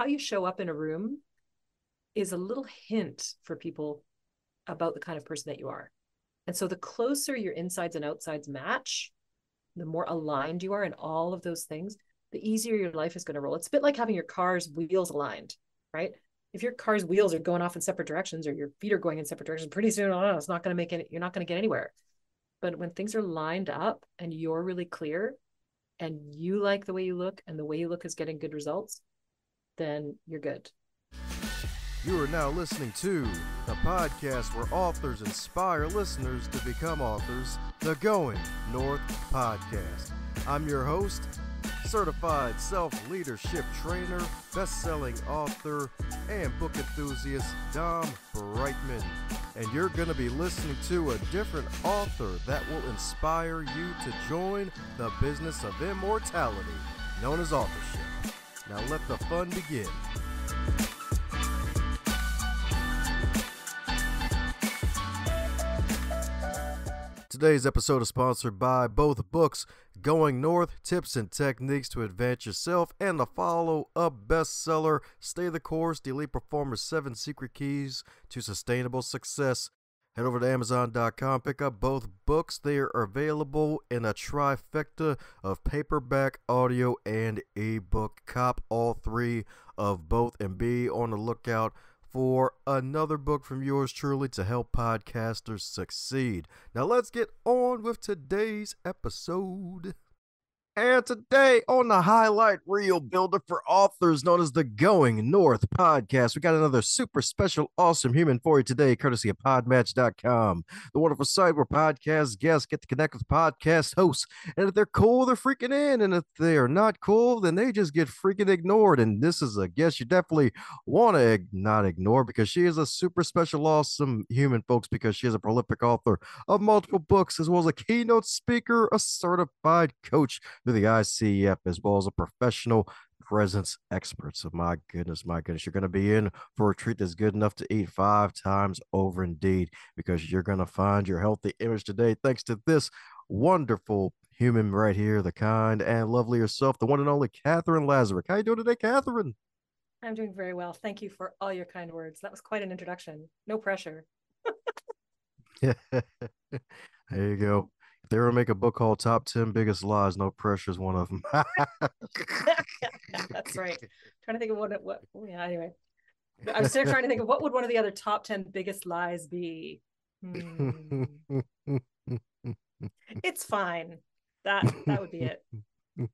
how you show up in a room is a little hint for people about the kind of person that you are. And so the closer your insides and outsides match, the more aligned you are in all of those things, the easier your life is going to roll. It's a bit like having your car's wheels aligned, right? If your car's wheels are going off in separate directions or your feet are going in separate directions, pretty soon, oh, it's not going to make it, you're not going to get anywhere. But when things are lined up and you're really clear and you like the way you look and the way you look is getting good results, then you're good. You are now listening to the podcast where authors inspire listeners to become authors, the Going North Podcast. I'm your host, certified self leadership trainer, best selling author, and book enthusiast Dom Brightmon. And you're going to be listening to a different author that will inspire you to join the business of immortality known as authorship. Now let the fun begin. Today's episode is sponsored by both books Going North Tips and Techniques to Advance Yourself and the follow up bestseller Stay the Course The Elite Performer's 7 Secret Keys to Sustainable Success. Head over to Amazon.com, pick up both books. They are available in a trifecta of paperback, audio, and ebook. Cop all three of both and be on the lookout for another book from yours truly to help podcasters succeed. Now, let's get on with today's episode. And today on the highlight reel builder for authors known as the Going North podcast, we got another super special, awesome human for you today, courtesy of podmatch.com, the wonderful site where podcast guests get to connect with podcast hosts. And if they're cool, they're freaking in. And if they are not cool, then they just get freaking ignored. And this is a guest you definitely want to not ignore because she is a super special, awesome human, folks, because she is a prolific author of multiple books, as well as a keynote speaker, a certified coach through the ICF, as well as a professional presence expert. So, my goodness, my goodness, you're going to be in for a treat that's good enough to eat five times over, indeed, because you're going to find your healthy image today thanks to this wonderful human right here, the kind and lovely yourself, the one and only Katherine Lazaruk. How you doing today, Katherine? I'm doing very well. Thank you for all your kind words. That was quite an introduction. No pressure. there you go they were make a book called Top 10 Biggest Lies, no pressure is one of them. That's right. trying to think of what, what, oh yeah, anyway. I'm still trying to think of what would one of the other top 10 biggest lies be? Hmm. it's fine. That that would be it.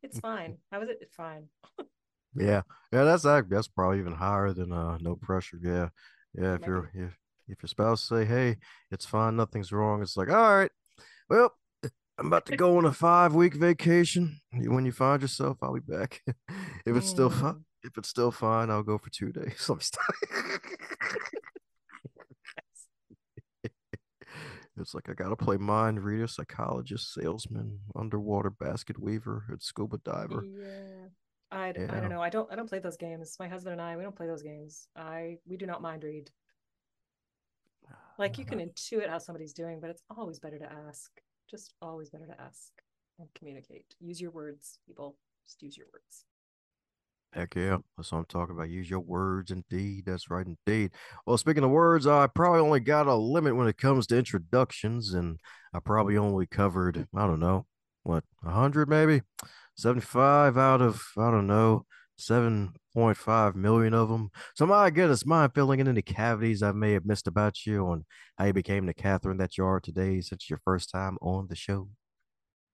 It's fine. How is it? It's fine. yeah. Yeah, that's that's probably even higher than uh no pressure. Yeah. Yeah. If Maybe. you're if, if your spouse say, Hey, it's fine, nothing's wrong, it's like, all right, well, I'm about to go on a five week vacation. When you find yourself, I'll be back. if it's still mm. if it's still fine, I'll go for two days. Let me stop. it's like I gotta play mind reader, psychologist, salesman, underwater basket weaver, and scuba diver. Yeah. I, yeah. I don't know. I don't I don't play those games. My husband and I we don't play those games. I we do not mind read. Like you can intuit how somebody's doing, but it's always better to ask just always better to ask and communicate. Use your words, people. Just use your words. Heck yeah. That's what I'm talking about. Use your words indeed. That's right indeed. Well, speaking of words, I probably only got a limit when it comes to introductions, and I probably only covered, I don't know, what, 100 maybe? 75 out of, I don't know, 7.5 million of them. So my goodness, mind filling in any cavities I may have missed about you on how you became the Katherine that you are today since your first time on the show.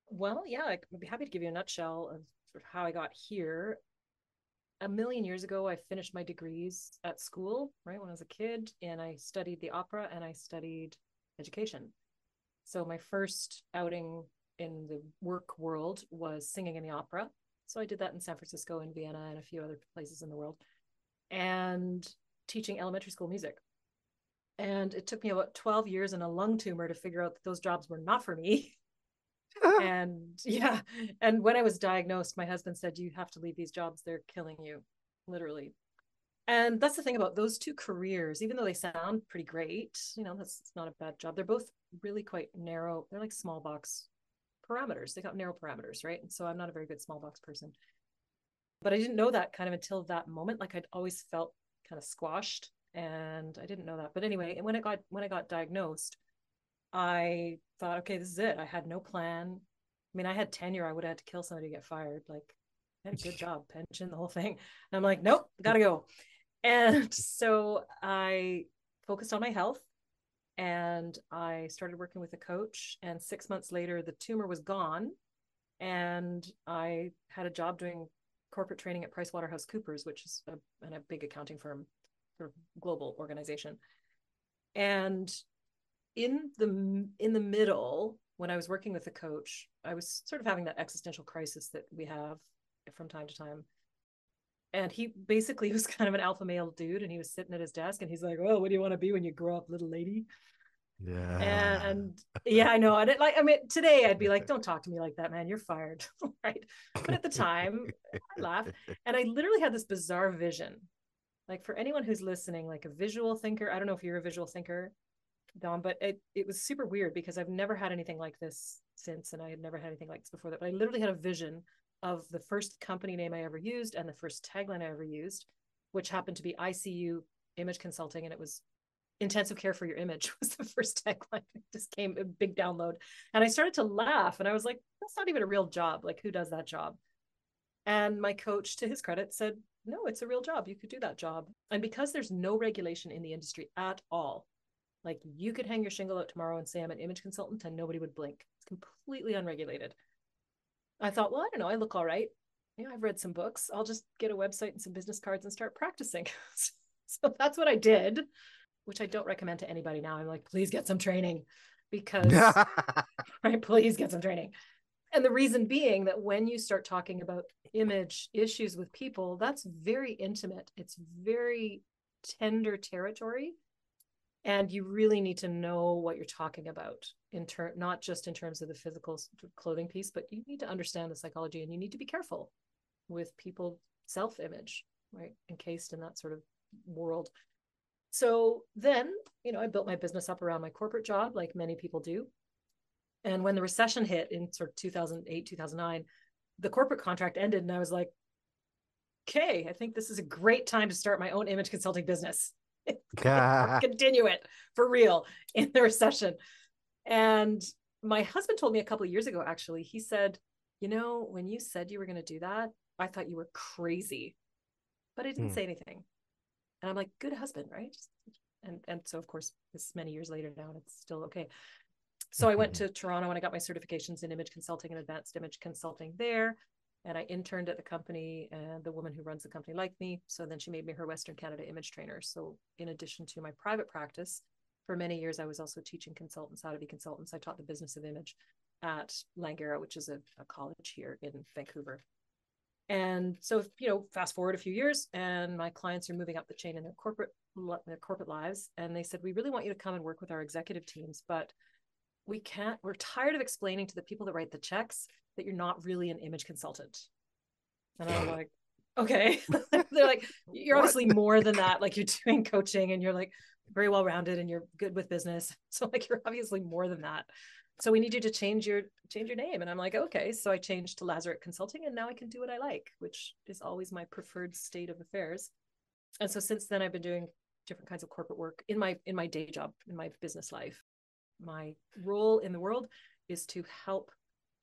Well, yeah, I'd be happy to give you a nutshell of sort of how I got here. A million years ago, I finished my degrees at school, right, when I was a kid, and I studied the opera and I studied education. So my first outing in the work world was singing in the opera so I did that in San Francisco and Vienna and a few other places in the world and teaching elementary school music. And it took me about 12 years and a lung tumor to figure out that those jobs were not for me. and yeah, and when I was diagnosed, my husband said, You have to leave these jobs. They're killing you, literally. And that's the thing about those two careers, even though they sound pretty great, you know, that's not a bad job. They're both really quite narrow. They're like small box parameters. They got narrow parameters, right? And so I'm not a very good small box person. But I didn't know that kind of until that moment. Like I'd always felt kind of squashed and I didn't know that. But anyway, and when I got when I got diagnosed, I thought, okay, this is it. I had no plan. I mean, I had tenure. I would have had to kill somebody to get fired. Like, I had a good job, pension, the whole thing. And I'm like, nope, gotta go. And so I focused on my health and I started working with a coach. And six months later, the tumor was gone. And I had a job doing corporate training at PricewaterhouseCoopers, which is a, and a big accounting firm, sort of global organization. And in the in the middle, when I was working with the coach, I was sort of having that existential crisis that we have from time to time. And he basically was kind of an alpha male dude, and he was sitting at his desk, and he's like, "Well, what do you want to be when you grow up, little lady?" Yeah. And yeah, I know. And it, like, I mean, today I'd be like, "Don't talk to me like that, man. You're fired." right? But at the time, I laughed, and I literally had this bizarre vision. Like for anyone who's listening, like a visual thinker, I don't know if you're a visual thinker, Dom, but it it was super weird because I've never had anything like this since, and I had never had anything like this before that. But I literally had a vision of the first company name I ever used and the first tagline I ever used, which happened to be ICU Image Consulting, and it was intensive care for your image was the first tagline. It just came a big download, and I started to laugh, and I was like, "That's not even a real job. Like, who does that job?" And my coach, to his credit, said, "No, it's a real job. You could do that job." And because there's no regulation in the industry at all, like you could hang your shingle out tomorrow and say I'm an image consultant and nobody would blink. It's completely unregulated. I thought, well, I don't know, I look all right. Know, I've read some books. I'll just get a website and some business cards and start practicing. so that's what I did, which I don't recommend to anybody now. I'm like, please get some training because right, please get some training. And the reason being that when you start talking about image issues with people, that's very intimate. It's very tender territory and you really need to know what you're talking about in turn not just in terms of the physical clothing piece but you need to understand the psychology and you need to be careful with people self image right? Encased in that sort of world. So then you know i built my business up around my corporate job like many people do. And when the recession hit in sort of 2008 2009 the corporate contract ended and i was like okay i think this is a great time to start my own image consulting business continue it for real in the recession. And my husband told me a couple of years ago, actually, he said, You know, when you said you were going to do that, I thought you were crazy, but I didn't hmm. say anything. And I'm like, Good husband, right? And, and so, of course, this many years later now, and it's still okay. So I went to Toronto and I got my certifications in image consulting and advanced image consulting there and I interned at the company and the woman who runs the company liked me. So then she made me her Western Canada image trainer. So in addition to my private practice, for many years I was also teaching consultants how to be consultants. I taught the business of image at Langara, which is a, a college here in Vancouver. And so, you know, fast forward a few years, and my clients are moving up the chain in their corporate their corporate lives, and they said, "We really want you to come and work with our executive teams, but we can't. We're tired of explaining to the people that write the checks that you're not really an image consultant. And I'm like, okay. They're like, you're obviously more than that. Like you're doing coaching and you're like very well rounded and you're good with business. So like you're obviously more than that. So we need you to change your change your name. And I'm like, okay. So I changed to Lazaruk Consulting and now I can do what I like, which is always my preferred state of affairs. And so since then I've been doing different kinds of corporate work in my in my day job, in my business life. My role in the world is to help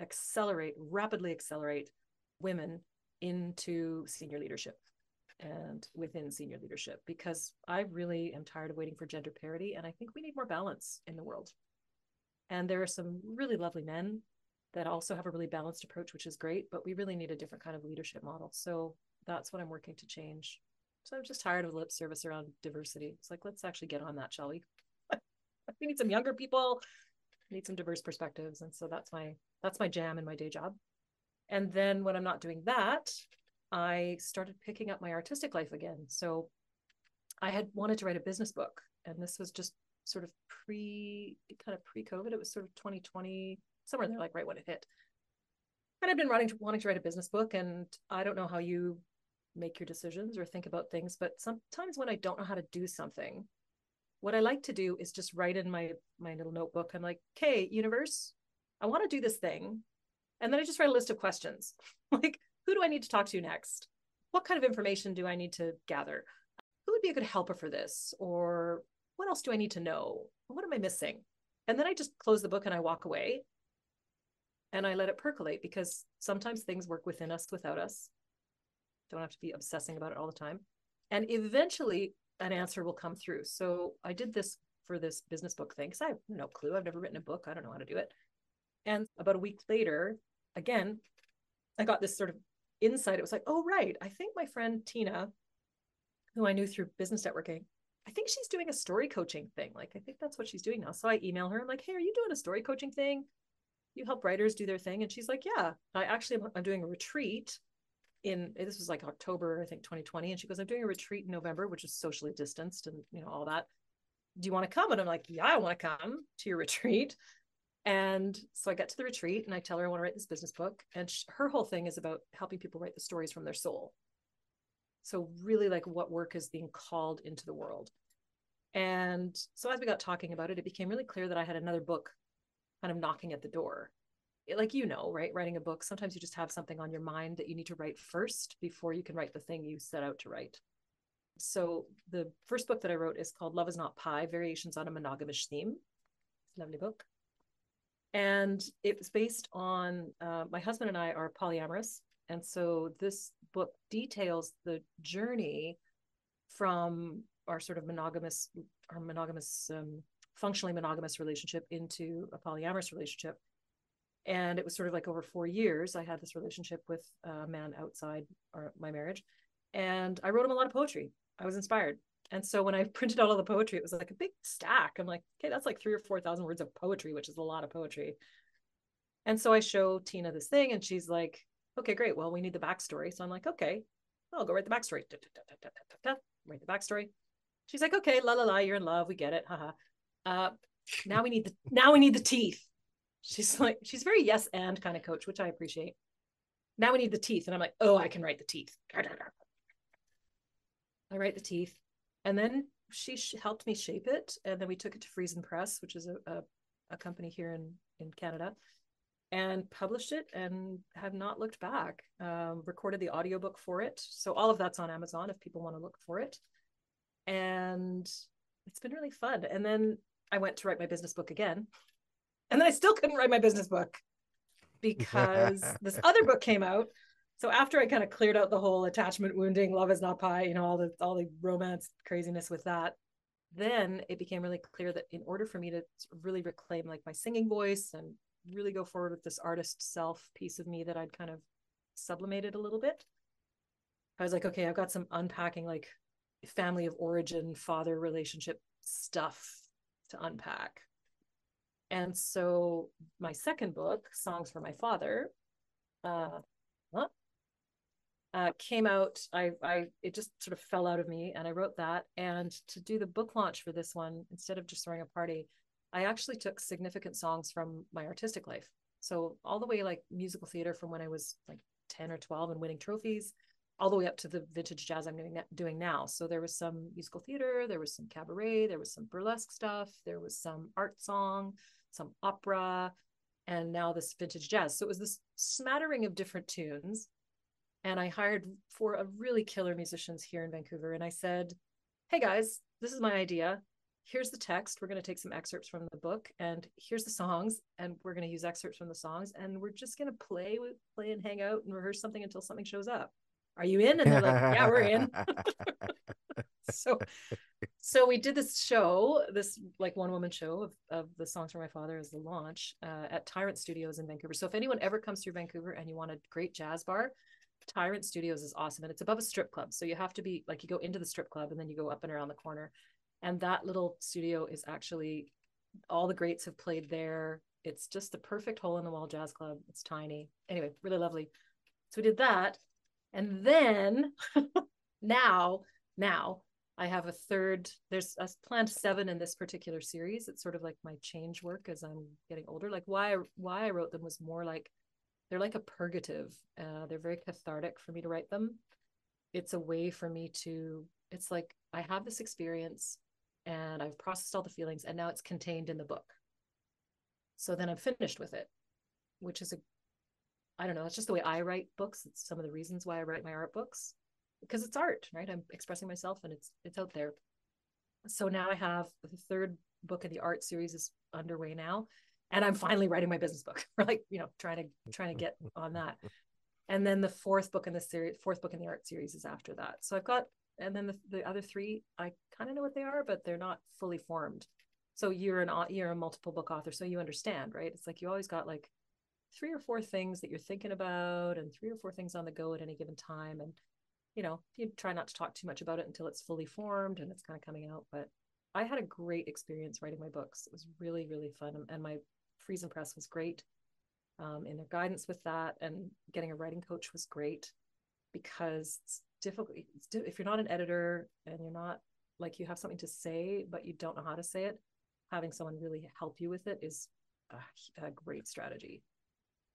accelerate, rapidly accelerate women into senior leadership and within senior leadership because I really am tired of waiting for gender parity. And I think we need more balance in the world. And there are some really lovely men that also have a really balanced approach, which is great, but we really need a different kind of leadership model. So that's what I'm working to change. So I'm just tired of lip service around diversity. It's like, let's actually get on that, shall we? we need some younger people need some diverse perspectives. And so that's my that's my jam in my day job. And then when i'm not doing that i started picking up my artistic life again. So i had wanted to write a business book and this was just sort of pre kind of pre-covid. It was sort of 2020 somewhere there like right when it hit. And i've been running wanting to write a business book and i don't know how you make your decisions or think about things but sometimes when i don't know how to do something what I like to do is just write in my my little notebook. I'm like, okay, universe, I want to do this thing. And then I just write a list of questions. like, who do I need to talk to next? what kind of information do I need to gather? Who would be a good helper for this? Or what else do I need to know? What am I missing? And then I just close the book and I walk away and I let it percolate because sometimes things work within us without us. Don't have to be obsessing about it all the time. And eventually an answer will come through. So I did this for this business book thing because I have no clue. I've never written a book. I don't know how to do it. And about a week later, again, I got this sort of insight. It was like, oh, right. I think my friend Tina, who I knew through business networking, I think she's doing a story coaching thing. Like, I think that's what she's doing now. So I email her. I'm like, hey, are you doing a story coaching thing? You help writers do their thing. And she's like, yeah, I actually, I'm doing a retreat in, this was like October, I think 2020. And she goes, I'm doing a retreat in November, which is socially distanced and, you know, all that. Do you want to come? And I'm like, yeah, I want to come to your retreat. And so I get to the retreat and I tell her I want to write this business book. And she, her whole thing is about helping people write the stories from their soul. So, really, like what work is being called into the world. And so, as we got talking about it, it became really clear that I had another book kind of knocking at the door. It, like, you know, right? Writing a book, sometimes you just have something on your mind that you need to write first before you can write the thing you set out to write. So, the first book that I wrote is called Love is Not Pie Variations on a Monogamous Theme. Lovely book and it was based on uh, my husband and I are polyamorous, and so this book details the journey from our sort of monogamous, our monogamous, um, functionally monogamous relationship into a polyamorous relationship. And it was sort of like over four years, I had this relationship with a man outside our, my marriage, and I wrote him a lot of poetry. I was inspired and so when I printed out all the poetry, it was like a big stack. I'm like, okay, that's like three or 4,000 words of poetry, which is a lot of poetry. And so I show Tina this thing, and she's like, okay, great. Well, we need the backstory. So I'm like, okay, I'll go write the backstory. Write the backstory. She's like, okay, la la la, you're in love. We get it. Haha. Uh, now we need the now we need the teeth. She's like, she's very yes and kind of coach, which I appreciate. Now we need the teeth. And I'm like, oh, I can write the teeth. I write the teeth. And then she sh- helped me shape it. And then we took it to friesen press which is a, a, a, company here in in canada and published it and have not looked back. Um, recorded the audiobook for it. So all of that's on amazon if people want to look for it. And it's been really fun. And then i went to write my business book again and then i still couldn't write my business book because this other book came out so after I kind of cleared out the whole attachment wounding, love is not pie, you know, all the all the romance craziness with that, then it became really clear that in order for me to really reclaim like my singing voice and really go forward with this artist self piece of me that I'd kind of sublimated a little bit, I was like, okay, I've got some unpacking like family of origin, father relationship stuff to unpack. And so my second book, Songs for My Father, uh, uh, came out. I, I, it just sort of fell out of me, and I wrote that. And to do the book launch for this one, instead of just throwing a party, I actually took significant songs from my artistic life. So all the way like musical theater from when I was like ten or twelve and winning trophies, all the way up to the vintage jazz I'm doing doing now. So there was some musical theater, there was some cabaret, there was some burlesque stuff, there was some art song, some opera, and now this vintage jazz. So it was this smattering of different tunes and I hired four of really killer musicians here in Vancouver. And I said, Hey guys, this is my idea. Here's the text. We're going to take some excerpts from the book, and here's the songs, and we're going to use excerpts from the songs, and we're just going to play, play and hang out and rehearse something until something shows up. Are you in? And they're like, Yeah, we're in. so, so we did this show, this like one woman show of, of the songs for my father as the launch uh, at Tyrant Studios in Vancouver. So if anyone ever comes through Vancouver and you want a great jazz bar, Tyrant Studios is awesome and it's above a strip club. So you have to be like you go into the strip club and then you go up and around the corner. And that little studio is actually all the greats have played there. It's just the perfect hole in the wall jazz club. It's tiny. Anyway, really lovely. So we did that. And then now, now I have a third, there's a planned seven in this particular series. It's sort of like my change work as I'm getting older. Like why why I wrote them was more like they're like a purgative. Uh, they're very cathartic for me to write them. It's a way for me to, it's like I have this experience and I've processed all the feelings and now it's contained in the book. So then I'm finished with it, which is a, I don't know, it's just the way I write books. It's some of the reasons why I write my art books. Because it's art, right? I'm expressing myself and it's it's out there. So now I have the third book of the art series is underway now. And I'm finally writing my business book. Like, you know, trying to trying to get on that. And then the fourth book in the series, fourth book in the art series is after that. So I've got, and then the, the other three, I kind of know what they are, but they're not fully formed. So you're an you're a multiple book author, so you understand, right? It's like you always got like three or four things that you're thinking about, and three or four things on the go at any given time, and you know, you try not to talk too much about it until it's fully formed and it's kind of coming out. But I had a great experience writing my books. It was really, really fun. And my Friesen Press was great um, in their guidance with that. And getting a writing coach was great because it's difficult. It's di- if you're not an editor and you're not like you have something to say, but you don't know how to say it, having someone really help you with it is a, a great strategy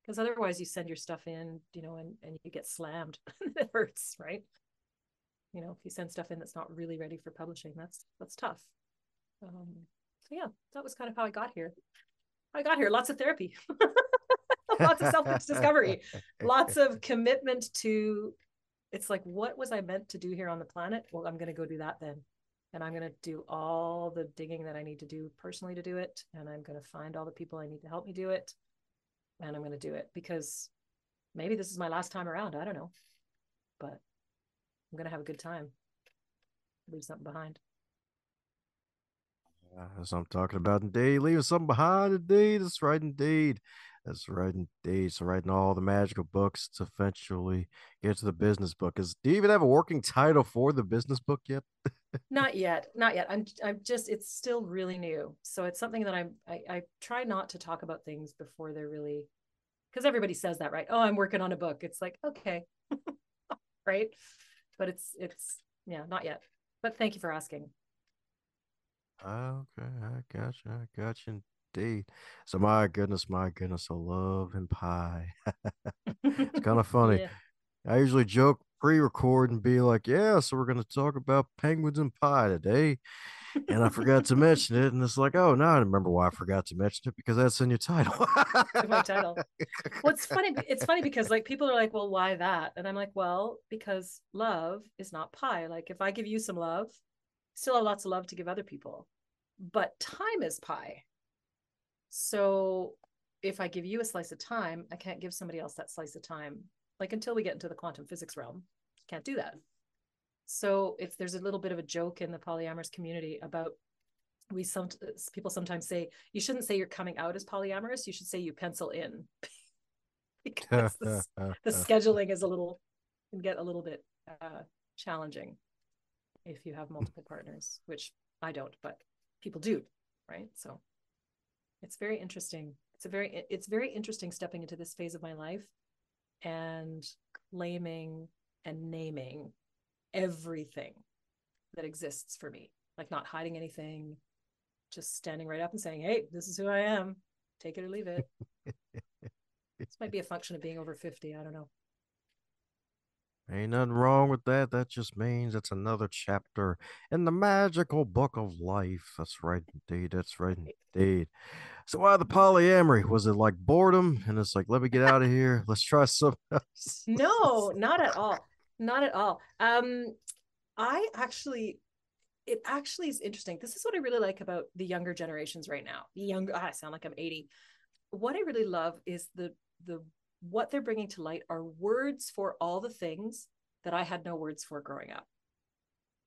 because otherwise you send your stuff in you know and, and you get slammed. It hurts right? You know if you send stuff in that's not really ready for publishing that's that's tough. Um, so yeah that was kind of how i got here. I got here lots of therapy. Lots of self-discovery. Lots of commitment to it's like what was i meant to do here on the planet? Well i'm going to go do that then. And i'm going to do all the digging that i need to do personally to do it. And i'm going to find all the people i need to help me do it and I'm going to do it because maybe this is my last time around. I don't know, but I'm going to have a good time. Leave something behind. Uh, as I'm talking about indeed, leaving something behind indeed. That's right indeed. That's right indeed. So writing all the magical books to eventually get to the business book. Is do you even have a working title for the business book yet? not yet. Not yet. I'm I'm just it's still really new. So it's something that I'm I, I try not to talk about things before they're really because everybody says that, right? Oh, I'm working on a book. It's like, okay. right. But it's it's yeah, not yet. But thank you for asking. Okay, I got you. I got you indeed. So my goodness, my goodness, I love and pie. it's kind of funny. Yeah. I usually joke pre-record and be like, "Yeah, so we're going to talk about penguins and pie today," and I forgot to mention it, and it's like, "Oh, now I remember why I forgot to mention it because that's in your title." my title. Well, it's funny. It's funny because like people are like, "Well, why that?" And I'm like, "Well, because love is not pie. Like if I give you some love, still have lots of love to give other people, but time is pie." So if I give you a slice of time, I can't give somebody else that slice of time. Like until we get into the quantum physics realm, can't do that. So if there's a little bit of a joke in the polyamorous community about we some people sometimes say you shouldn't say you're coming out as polyamorous, you should say you pencil in because the, the scheduling is a little can get a little bit uh, challenging if you have multiple partners, which I don't, but people do, right? So it's very interesting. It's a very it's very interesting stepping into this phase of my life and claiming and naming everything that exists for me. Like not hiding anything just standing right up and saying hey this is who i am. Take it or leave it. This might be a function of being over 50 i don't know Ain't nothing wrong with that. That just means it's another chapter in the magical book of life. That's right, indeed. That's right, indeed. So, why the polyamory? Was it like boredom? And it's like, let me get out of here. Let's try something else. no, not at all. Not at all. Um, I actually, it actually is interesting. This is what I really like about the younger generations right now. The younger, ah, I sound like I'm 80. What I really love is the the what they're bringing to light are words for all the things that I had no words for growing up.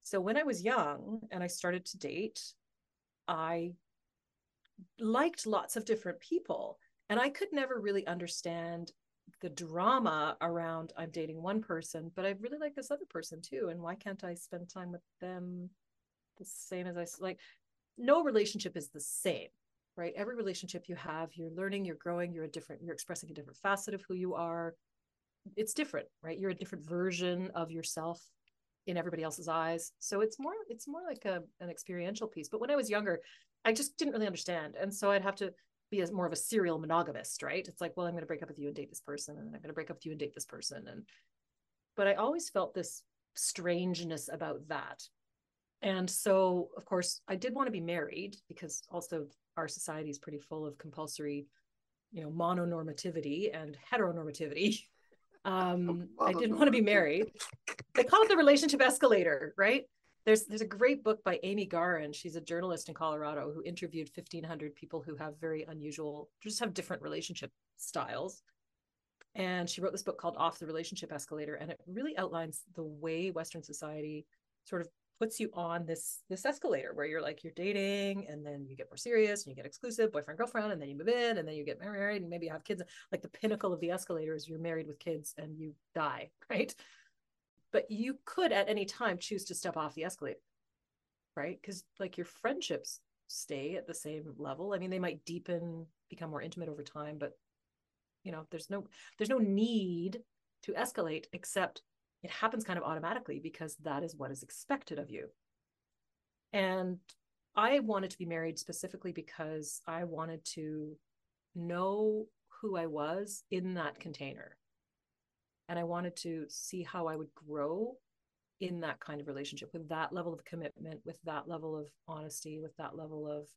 So when I was young and I started to date, I liked lots of different people. And I could never really understand the drama around I'm dating one person, but I really like this other person too. And why can't I spend time with them the same as I like? No relationship is the same right? Every relationship you have, you're learning, you're growing, you're a different, you're expressing a different facet of who you are. It's different, right? You're a different version of yourself in everybody else's eyes. So it's more, it's more like a, an experiential piece. But when I was younger, I just didn't really understand. And so I'd have to be as more of a serial monogamist, right? It's like, well, I'm going to break up with you and date this person, and I'm going to break up with you and date this person. And but I always felt this strangeness about that. And so, of course, I did want to be married because also our society is pretty full of compulsory, you know, mononormativity and heteronormativity. Um, I didn't want to be married. They call it the relationship escalator, right? There's there's a great book by Amy Gahran. She's a journalist in Colorado who interviewed 1,500 people who have very unusual, just have different relationship styles. And she wrote this book called Off the Relationship Escalator, and it really outlines the way Western society sort of puts you on this this escalator where you're like you're dating and then you get more serious and you get exclusive boyfriend girlfriend and then you move in and then you get married and maybe you have kids. Like the pinnacle of the escalator is you're married with kids and you die right? But you could at any time choose to step off the escalator right? Because like your friendships stay at the same level. I mean they might deepen become more intimate over time but you know there's no there's no need to escalate except it happens kind of automatically because that is what is expected of you. And i wanted to be married specifically because i wanted to know who i was in that container. And i wanted to see how i would grow in that kind of relationship with that level of commitment with that level of honesty with that level of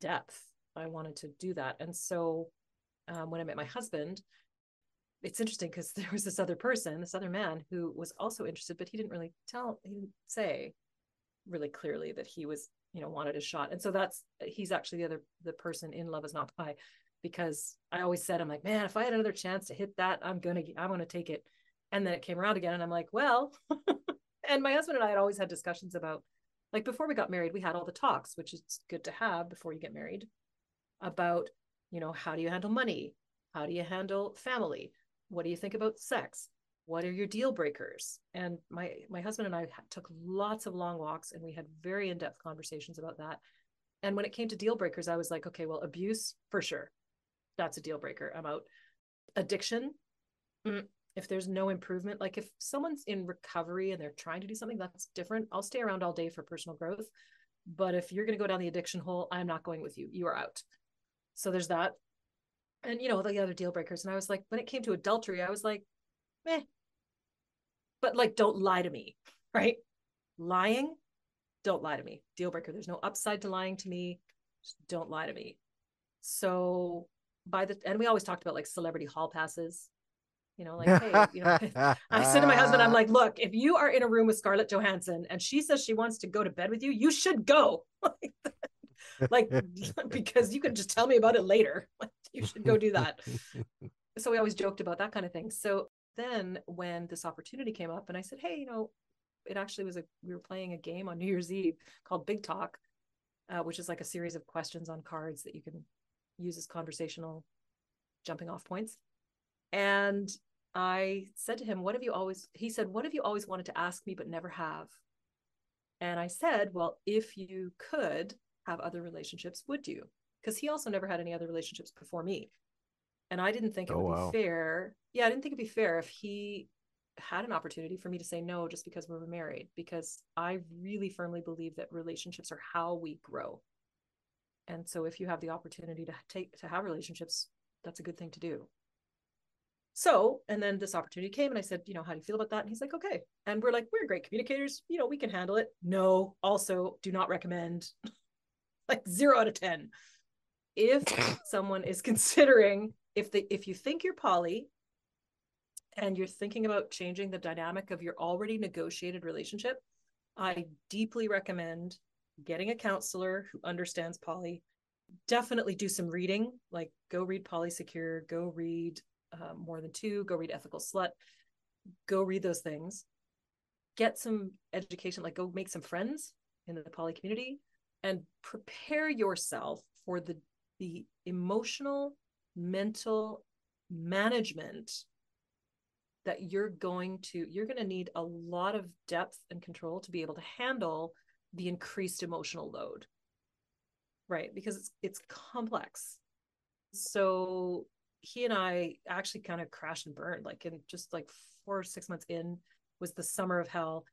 depth. I wanted to do that. And so um, when i met my husband it's interesting because there was this other person this other man who was also interested but he didn't really tell he didn't say really clearly that he was you know wanted a shot and so that's uh, he's actually the other the person in love is not pie because I always said, I'm like, man, if I had another chance to hit that, I'm gonna, I'm gonna take it. And then it came around again, and I'm like, well, and my husband and I had always had discussions about, like, before we got married, we had all the talks, which is good to have before you get married, about, you know, how do you handle money? How do you handle family? What do you think about sex? What are your deal breakers? And my my husband and I took lots of long walks, and we had very in depth conversations about that. And when it came to deal breakers, I was like, okay, well, abuse for sure that's a deal breaker. I'm out. Addiction, mm, if there's no improvement, like if someone's in recovery and they're trying to do something that's different, I'll stay around all day for personal growth. But if you're going to go down the addiction hole, I'm not going with you. You are out. So there's that. And, you know, the other deal breakers. And I was like, when it came to adultery, I was like, meh. But like, don't lie to me, right? Lying, don't lie to me. Deal breaker. There's no upside to lying to me. Just don't lie to me. So by the and we always talked about like celebrity hall passes you know like hey you know i said to my husband i'm like look if you are in a room with scarlett johansson and she says she wants to go to bed with you you should go like because you can just tell me about it later you should go do that so we always joked about that kind of thing so then when this opportunity came up and i said hey you know it actually was a we were playing a game on new year's eve called big talk uh, which is like a series of questions on cards that you can use as conversational jumping off points. And I said to him, What have you always, he said, What have you always wanted to ask me but never have? And I said, Well, if you could have other relationships, would you? Because he also never had any other relationships before me. And I didn't think it oh, would wow. be fair. Yeah, I didn't think it'd be fair if he had an opportunity for me to say no just because we were married, because I really firmly believe that relationships are how we grow. And so if you have the opportunity to take to have relationships that's a good thing to do. So and then this opportunity came and i said you know how do you feel about that? And he's like okay. And we're like we're great communicators. You know we can handle it. No also do not recommend. Like zero out of ten if someone is considering if they if you think you're poly and you're thinking about changing the dynamic of your already negotiated relationship i deeply recommend getting a counselor who understands poly. Definitely do some reading like go read polysecure go read uh, more than two go read ethical slut go read those things. Get some education like go make some friends in the poly community and prepare yourself for the the emotional mental management that you're going to you're going to need a lot of depth and control to be able to handle the increased emotional load. Right? Because it's it's complex. So he and i actually kind of crashed and burned like in just like four or six months in was the summer of hell.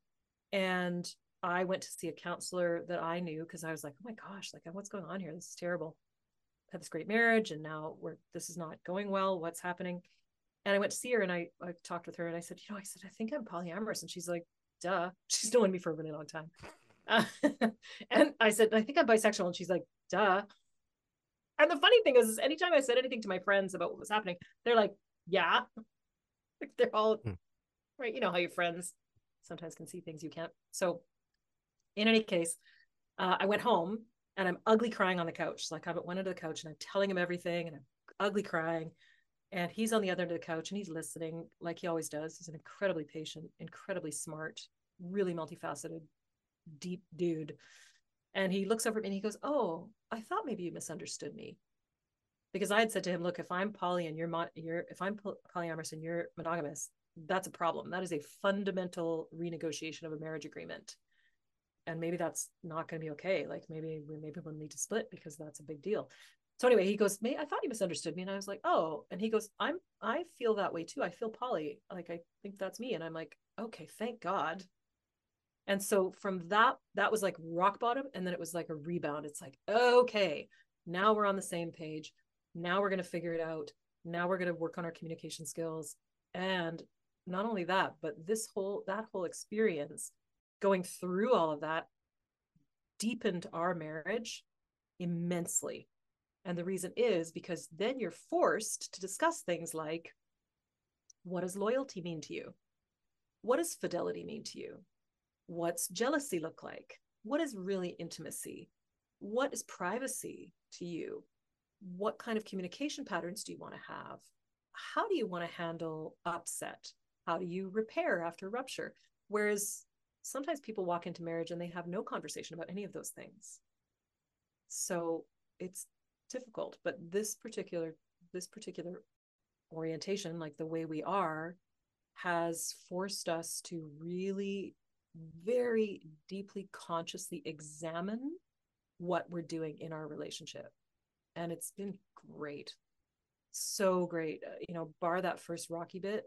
And i went to see a counselor that i knew because i was like oh my gosh like what's going on here? This is terrible had this great marriage and now we're this is not going well what's happening and i went to see her and i i talked with her and i said you know i said i think i'm polyamorous and she's like duh she's known me for a really long time uh, and I said, I think I'm bisexual. And she's like, duh. And the funny thing is, is, anytime I said anything to my friends about what was happening, they're like, yeah. They're all hmm. right. You know how your friends sometimes can see things you can't. So, in any case, uh, I went home and I'm ugly crying on the couch. Like I went into the couch and I'm telling him everything and I'm ugly crying. And he's on the other end of the couch and he's listening like he always does. He's an incredibly patient, incredibly smart, really multifaceted, deep dude. And he looks over at me and he goes, Oh, I thought maybe you misunderstood me. Because I had said to him, Look, if I'm poly and you're, mo- you're if I'm polyamorous and you're monogamous, that's a problem. That is a fundamental renegotiation of a marriage agreement and maybe that's not going to be okay like maybe we maybe we'll need to split because that's a big deal. So anyway he goes i thought you misunderstood me and i was like oh and he goes i'm i feel that way too i feel poly like i think that's me and i'm like okay thank god. And so from that that was like rock bottom and then it was like a rebound. It's like okay now we're on the same page now we're going to figure it out now we're going to work on our communication skills and not only that but this whole that whole experience going through all of that deepened our marriage immensely. And the reason is because then you're forced to discuss things like what does loyalty mean to you? What does fidelity mean to you? What's jealousy look like? What is really intimacy? What is privacy to you? What kind of communication patterns do you want to have? How do you want to handle upset? How do you repair after rupture? Whereas sometimes people walk into marriage and they have no conversation about any of those things. So it's difficult but this particular this particular orientation like the way we are has forced us to really very deeply consciously examine what we're doing in our relationship. And it's been great. So great. Uh, you know bar that first rocky bit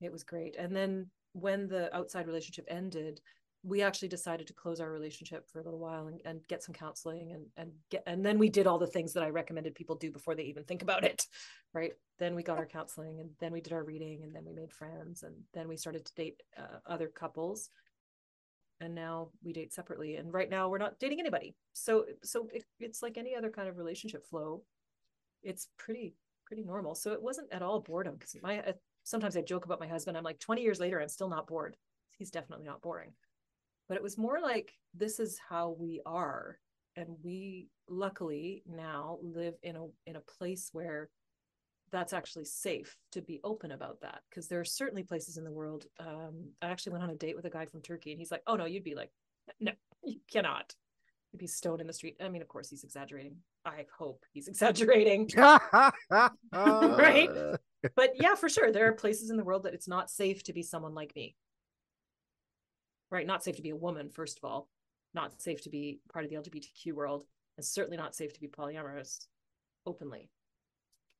it was great. And then when the outside relationship ended, we actually decided to close our relationship for a little while and, and get some counseling and and get and then we did all the things that I recommended people do before they even think about it. Right. Then we got our counseling and then we did our reading and then we made friends and then we started to date uh, other couples and now we date separately and right now we're not dating anybody so so it, it's like any other kind of relationship flow it's pretty pretty normal so it wasn't at all boredom because my sometimes I joke about my husband. I'm like, 20 years later, I'm still not bored. He's definitely not boring. But it was more like, this is how we are. And we luckily now live in a in a place where that's actually safe to be open about that because there are certainly places in the world um, i actually went on a date with a guy from turkey and he's like oh no you'd be like no you cannot you'd be stoned in the street i mean of course he's exaggerating i hope he's exaggerating right but yeah, for sure. There are places in the world that it's not safe to be someone like me. Right? Not safe to be a woman, first of all, not safe to be part of the LGBTQ world, and certainly not safe to be polyamorous openly.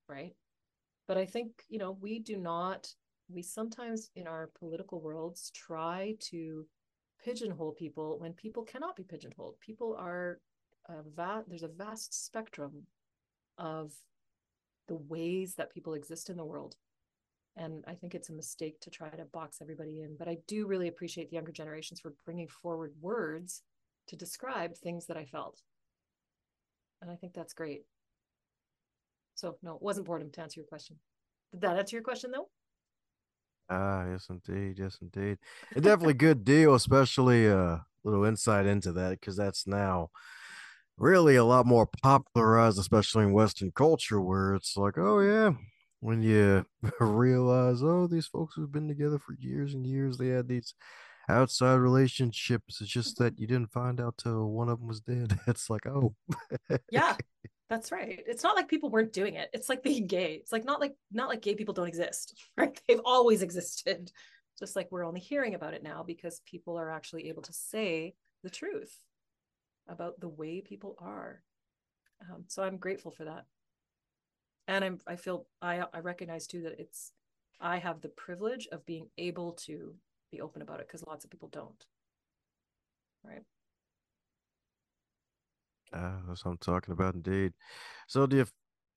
Right? But I think, you know, we do not, we sometimes in our political worlds try to pigeonhole people when people cannot be pigeonholed. People are a va- there's a vast spectrum of the ways that people exist in the world. And I think it's a mistake to try to box everybody in. But I do really appreciate the younger generations for bringing forward words to describe things that I felt. And I think that's great. So, no, it wasn't boredom to answer your question. Did that answer your question, though? Ah, yes, indeed. Yes, indeed. Definitely good deal, especially a uh, little insight into that because that's now really a lot more popularized, especially in Western culture, where it's like, oh yeah, when you realize, oh, these folks have been together for years and years, they had these outside relationships. It's just that you didn't find out till one of them was dead. It's like, oh, yeah, that's right. It's not like people weren't doing it. It's like being gay. It's like not like not like gay people don't exist, right? They've always existed. Just like we're only hearing about it now because people are actually able to say the truth about the way people are. Um, so I'm grateful for that. And I'm I feel I I recognize too that it's I have the privilege of being able to be open about it because lots of people don't. Right. Uh, that's what I'm talking about, indeed. So, do you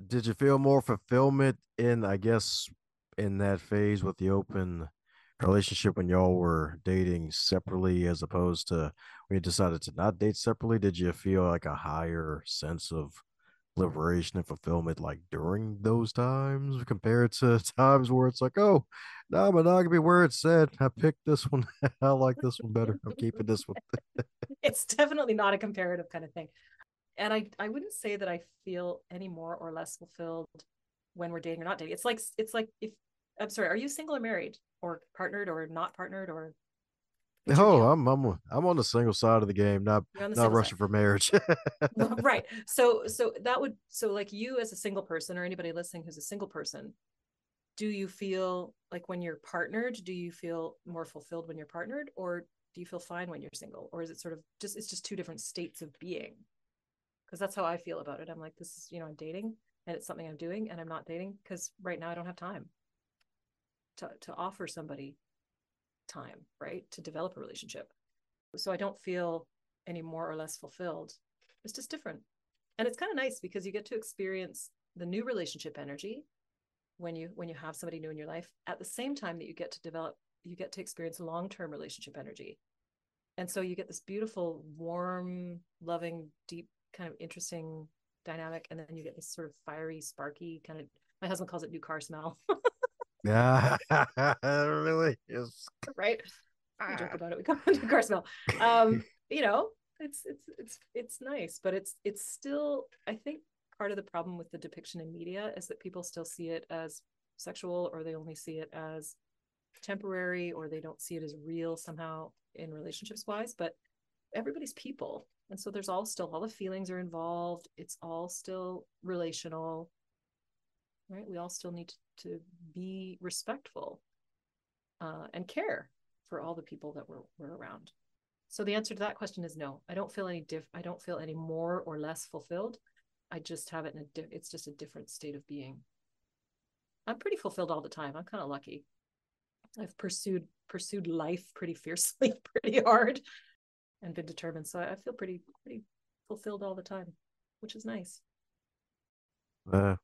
did you feel more fulfillment in, I guess, in that phase with the open relationship when y'all were dating separately as opposed to when you decided to not date separately? Did you feel like a higher sense of liberation and fulfillment like during those times compared to times where it's like, oh, now monogamy where it's said. I picked this one. I like this one better. I'm keeping this one. it's definitely not a comparative kind of thing. And I, I wouldn't say that I feel any more or less fulfilled when we're dating or not dating. It's like it's like if I'm sorry, are you single or married or partnered or not partnered or Oh, I'm I'm I'm on the single side of the game, not not rushing side. for marriage. right. So so that would so like you as a single person or anybody listening who's a single person, do you feel like when you're partnered, do you feel more fulfilled when you're partnered or do you feel fine when you're single or is it sort of just it's just two different states of being? Because that's how I feel about it. I'm like this is, you know, I'm dating and it's something I'm doing and I'm not dating because right now I don't have time to to offer somebody time, right? To develop a relationship. So I don't feel any more or less fulfilled. It's just different. And it's kind of nice because you get to experience the new relationship energy when you when you have somebody new in your life at the same time that you get to develop you get to experience long-term relationship energy. And so you get this beautiful, warm, loving, deep, kind of interesting dynamic. And then you get this sort of fiery, sparky kind of my husband calls it new car smell. Yeah, really is. Right. We joke about it. We come into car smell. Um, you know, it's it's it's it's nice, but it's it's still. I think part of the problem with the depiction in media is that people still see it as sexual, or they only see it as temporary, or they don't see it as real somehow in relationships wise. But everybody's people, and so there's all still all the feelings are involved. It's all still relational right? We all still need to, be respectful uh, and care for all the people that we're, we're around. So the answer to that question is no. I don't feel any diff. I don't feel any more or less fulfilled. I just have it in a. Di- it's just a different state of being. I'm pretty fulfilled all the time. I'm kind of lucky. I've pursued pursued life pretty fiercely, pretty hard, and been determined. So I feel pretty pretty fulfilled all the time, which is nice. Uh,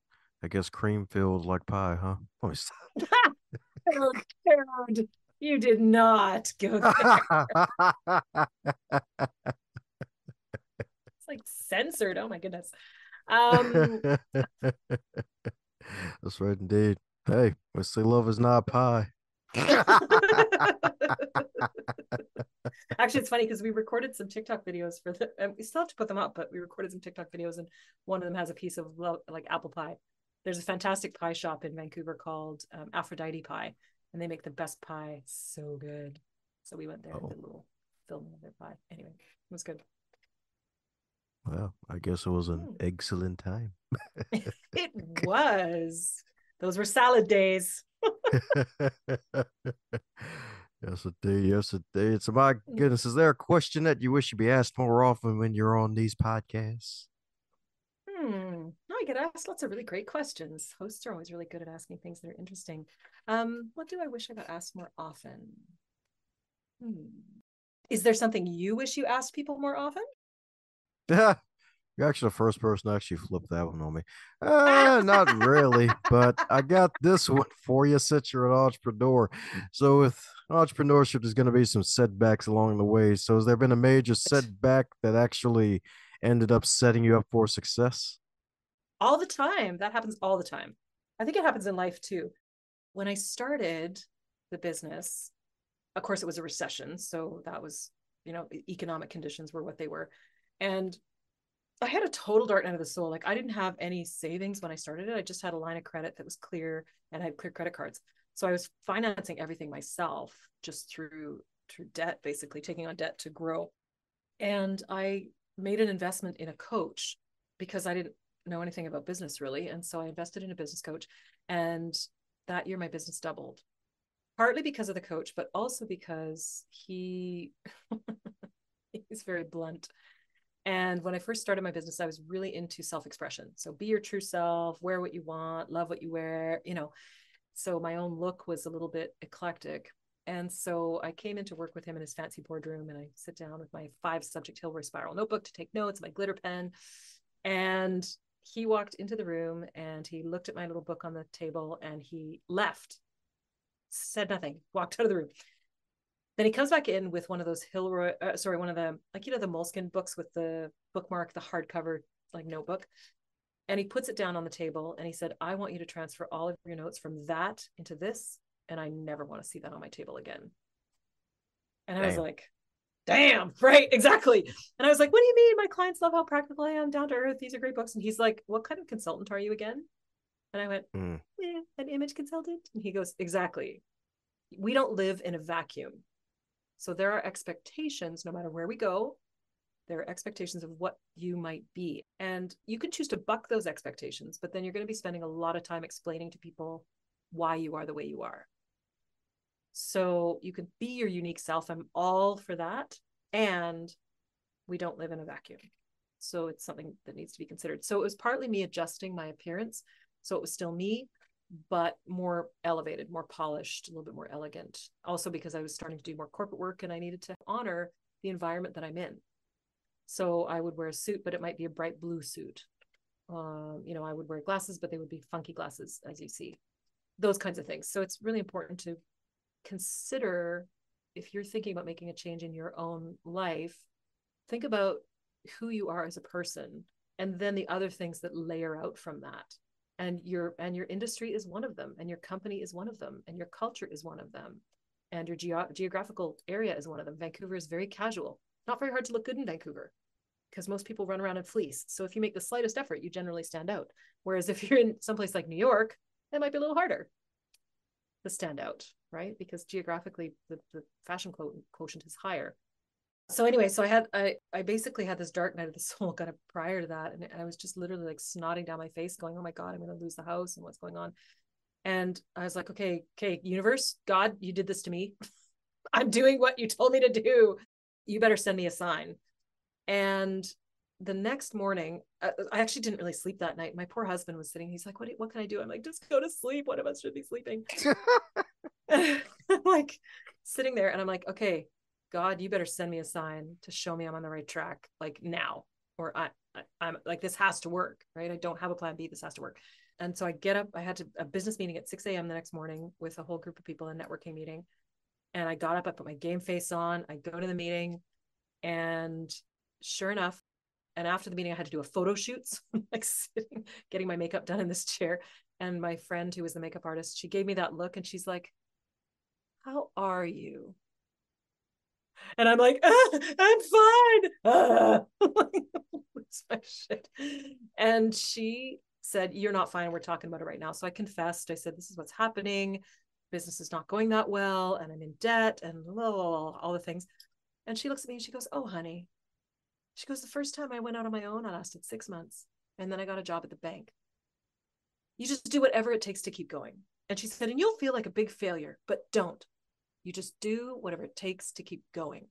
I guess cream filled like pie, huh? Let me stop. Harold, you did not go there. it's like censored. Oh my goodness. Um That's right indeed. Hey, we say love is not pie. Actually, it's funny because we recorded some TikTok videos for the, and we still have to put them up, but we recorded some TikTok videos, and one of them has a piece of like apple pie there's a fantastic pie shop in Vancouver called um, Aphrodite Pie, and they make the best pie. So good. So we went there oh. and did a little filming of their pie. Anyway, it was good. Well, I guess it was an mm. excellent time. it was. Those were salad days. yes, indeed. Yes, indeed. So, my hmm. goodness, is there a question that you wish you'd be asked more often when you're on these podcasts? I get asked lots of really great questions. Hosts are always really good at asking things that are interesting. Um, what do I wish I got asked more often? Hmm. Is there something you wish you asked people more often? Yeah. You're actually the first person to actually flip that one on me. Uh, not really, but I got this one for you since you're an entrepreneur. So, with entrepreneurship, there's going to be some setbacks along the way. So, has there been a major setback that actually ended up setting you up for success? All the time. That happens all the time. I think it happens in life too. When I started the business, of course, it was a recession. So that was, you know, economic conditions were what they were. And I had a total dark night of the soul. Like I didn't have any savings when I started it. I just had a line of credit that was clear and I had clear credit cards. So I was financing everything myself just through through debt, basically taking on debt to grow. And I made an investment in a coach because I didn't know anything about business really. And so I invested in a business coach. And that year, my business doubled, partly because of the coach, but also because he he's very blunt. And when I first started my business, I was really into self expression. So be your true self, wear what you want, love what you wear, you know. So my own look was a little bit eclectic. And so I came in to work with him in his fancy boardroom and I sit down with my five subject Hilroy spiral notebook to take notes, my glitter pen. And he walked into the room and he looked at my little book on the table and he left, said nothing, walked out of the room. Then he comes back in with one of those Hilroy, uh, sorry, one of the, like, you know, the Moleskine books with the bookmark, the hardcover, like notebook. And he puts it down on the table and he said, I want you to transfer all of your notes from that into this. And I never want to see that on my table again. And I was like, damn, right, exactly. And I was like, what do you mean? My clients love how practical I am, down to earth. These are great books. And he's like, what kind of consultant are you again? And I went, Mm. eh, an image consultant. And he goes, exactly. We don't live in a vacuum. So there are expectations no matter where we go. There are expectations of what you might be. And you can choose to buck those expectations, but then you're going to be spending a lot of time explaining to people why you are the way you are. So you can be your unique self. I'm all for that. And we don't live in a vacuum. So it's something that needs to be considered. So it was partly me adjusting my appearance. So it was still me, but more elevated, more polished, a little bit more elegant. Also because I was starting to do more corporate work and I needed to honor the environment that I'm in. So I would wear a suit, but it might be a bright blue suit. Um, you know, I would wear glasses, but they would be funky glasses, as you see. Those kinds of things. So it's really important to consider if you're thinking about making a change in your own life, think about who you are as a person and then the other things that layer out from that. And your and your industry is one of them and your company is one of them and your culture is one of them and your geo- geographical area is one of them. Vancouver is very casual. Not very hard to look good in vancouver because most people run around in fleece. So if you make the slightest effort you generally stand out. Whereas if you're in someplace like new york it might be a little harder to standout, right? Because geographically the, the fashion quotient is higher. So anyway so i had i i basically had this dark night of the soul kind of prior to that and i was just literally like snotting down my face going oh my god i'm going to lose the house and what's going on? And i was like okay okay universe god you did this to me. I'm doing what you told me to do. You better send me a sign. And the next morning uh, i actually didn't really sleep that night my poor husband was sitting he's like what, what can i do i'm like just go to sleep one of us should be sleeping I'm like sitting there and i'm like okay God, you better send me a sign to show me I'm on the right track, like now, or I, I am like this has to work, right? I don't have a plan B. This has to work. And so I get up. I had to, a business meeting at 6 a.m. the next morning with a whole group of people, a networking meeting. And I got up. I put my game face on. I go to the meeting, and sure enough, and after the meeting, I had to do a photo shoot, so I'm like sitting, getting my makeup done in this chair. And my friend, who was the makeup artist, she gave me that look, and she's like, "How are you?" and I'm like, ah, I'm fine. Ah. My shit. And she said, You're not fine. We're talking about it right now. So I confessed. I said, This is what's happening. Business is not going that well, and I'm in debt, and blah, blah, blah, all the things. And she looks at me and she goes, Oh, honey. She goes, The first time I went out on my own, I lasted six months. And then I got a job at the bank. You just do whatever it takes to keep going. And she said, And you'll feel like a big failure, but don't. You just do whatever it takes to keep going.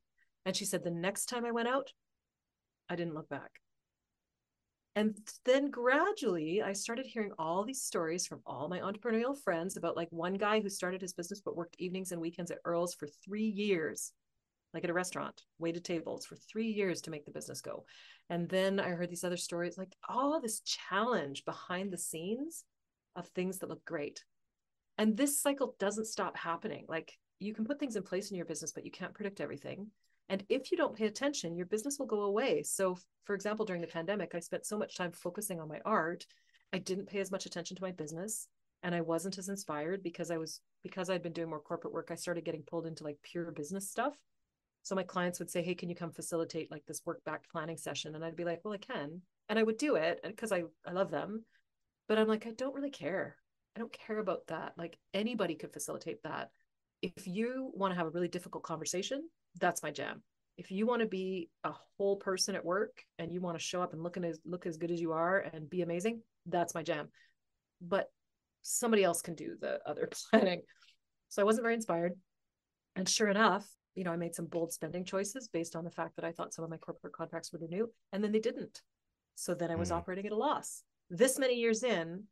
And she said, the next time I went out, I didn't look back. And then gradually, I started hearing all these stories from all my entrepreneurial friends about like one guy who started his business but worked evenings and weekends at Earl's for three years, like at a restaurant, waited tables for three years to make the business go. And then I heard these other stories, like all this challenge behind the scenes of things that look great. And this cycle doesn't stop happening. Like you can put things in place in your business, but you can't predict everything. And if you don't pay attention, your business will go away. So, for example, during the pandemic, I spent so much time focusing on my art, I didn't pay as much attention to my business and I wasn't as inspired because I was because I'd been doing more corporate work, I started getting pulled into like pure business stuff. So my clients would say, "Hey, can you come facilitate like this work back planning session?" And I'd be like, "Well, I can." And I would do it because I I love them. But I'm like, I don't really care. I don't care about that. Like anybody could facilitate that if you want to have a really difficult conversation, that's my jam. If you want to be a whole person at work and you want to show up and look as look as good as you are and be amazing, that's my jam. But somebody else can do the other planning. So I wasn't very inspired. And sure enough, you know, I made some bold spending choices based on the fact that I thought some of my corporate contracts would renew, and then they didn't. So then I was mm. operating at a loss. This many years in,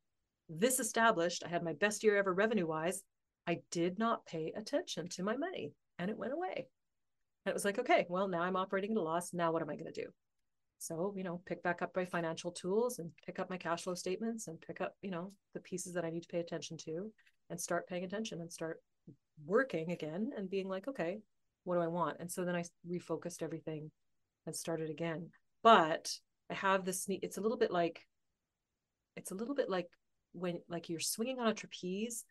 this established, I had my best year ever revenue wise, I did not pay attention to my money and it went away. And it was like, okay, well, now I'm operating at a loss. Now what am I going to do? So, you know, pick back up my financial tools and pick up my cash flow statements and pick up, you know, the pieces that I need to pay attention to and start paying attention and start working again and being like, okay, what do I want? And so then I refocused everything and started again. But I have this, it's a little bit like it's a little bit like when like you're swinging on a trapeze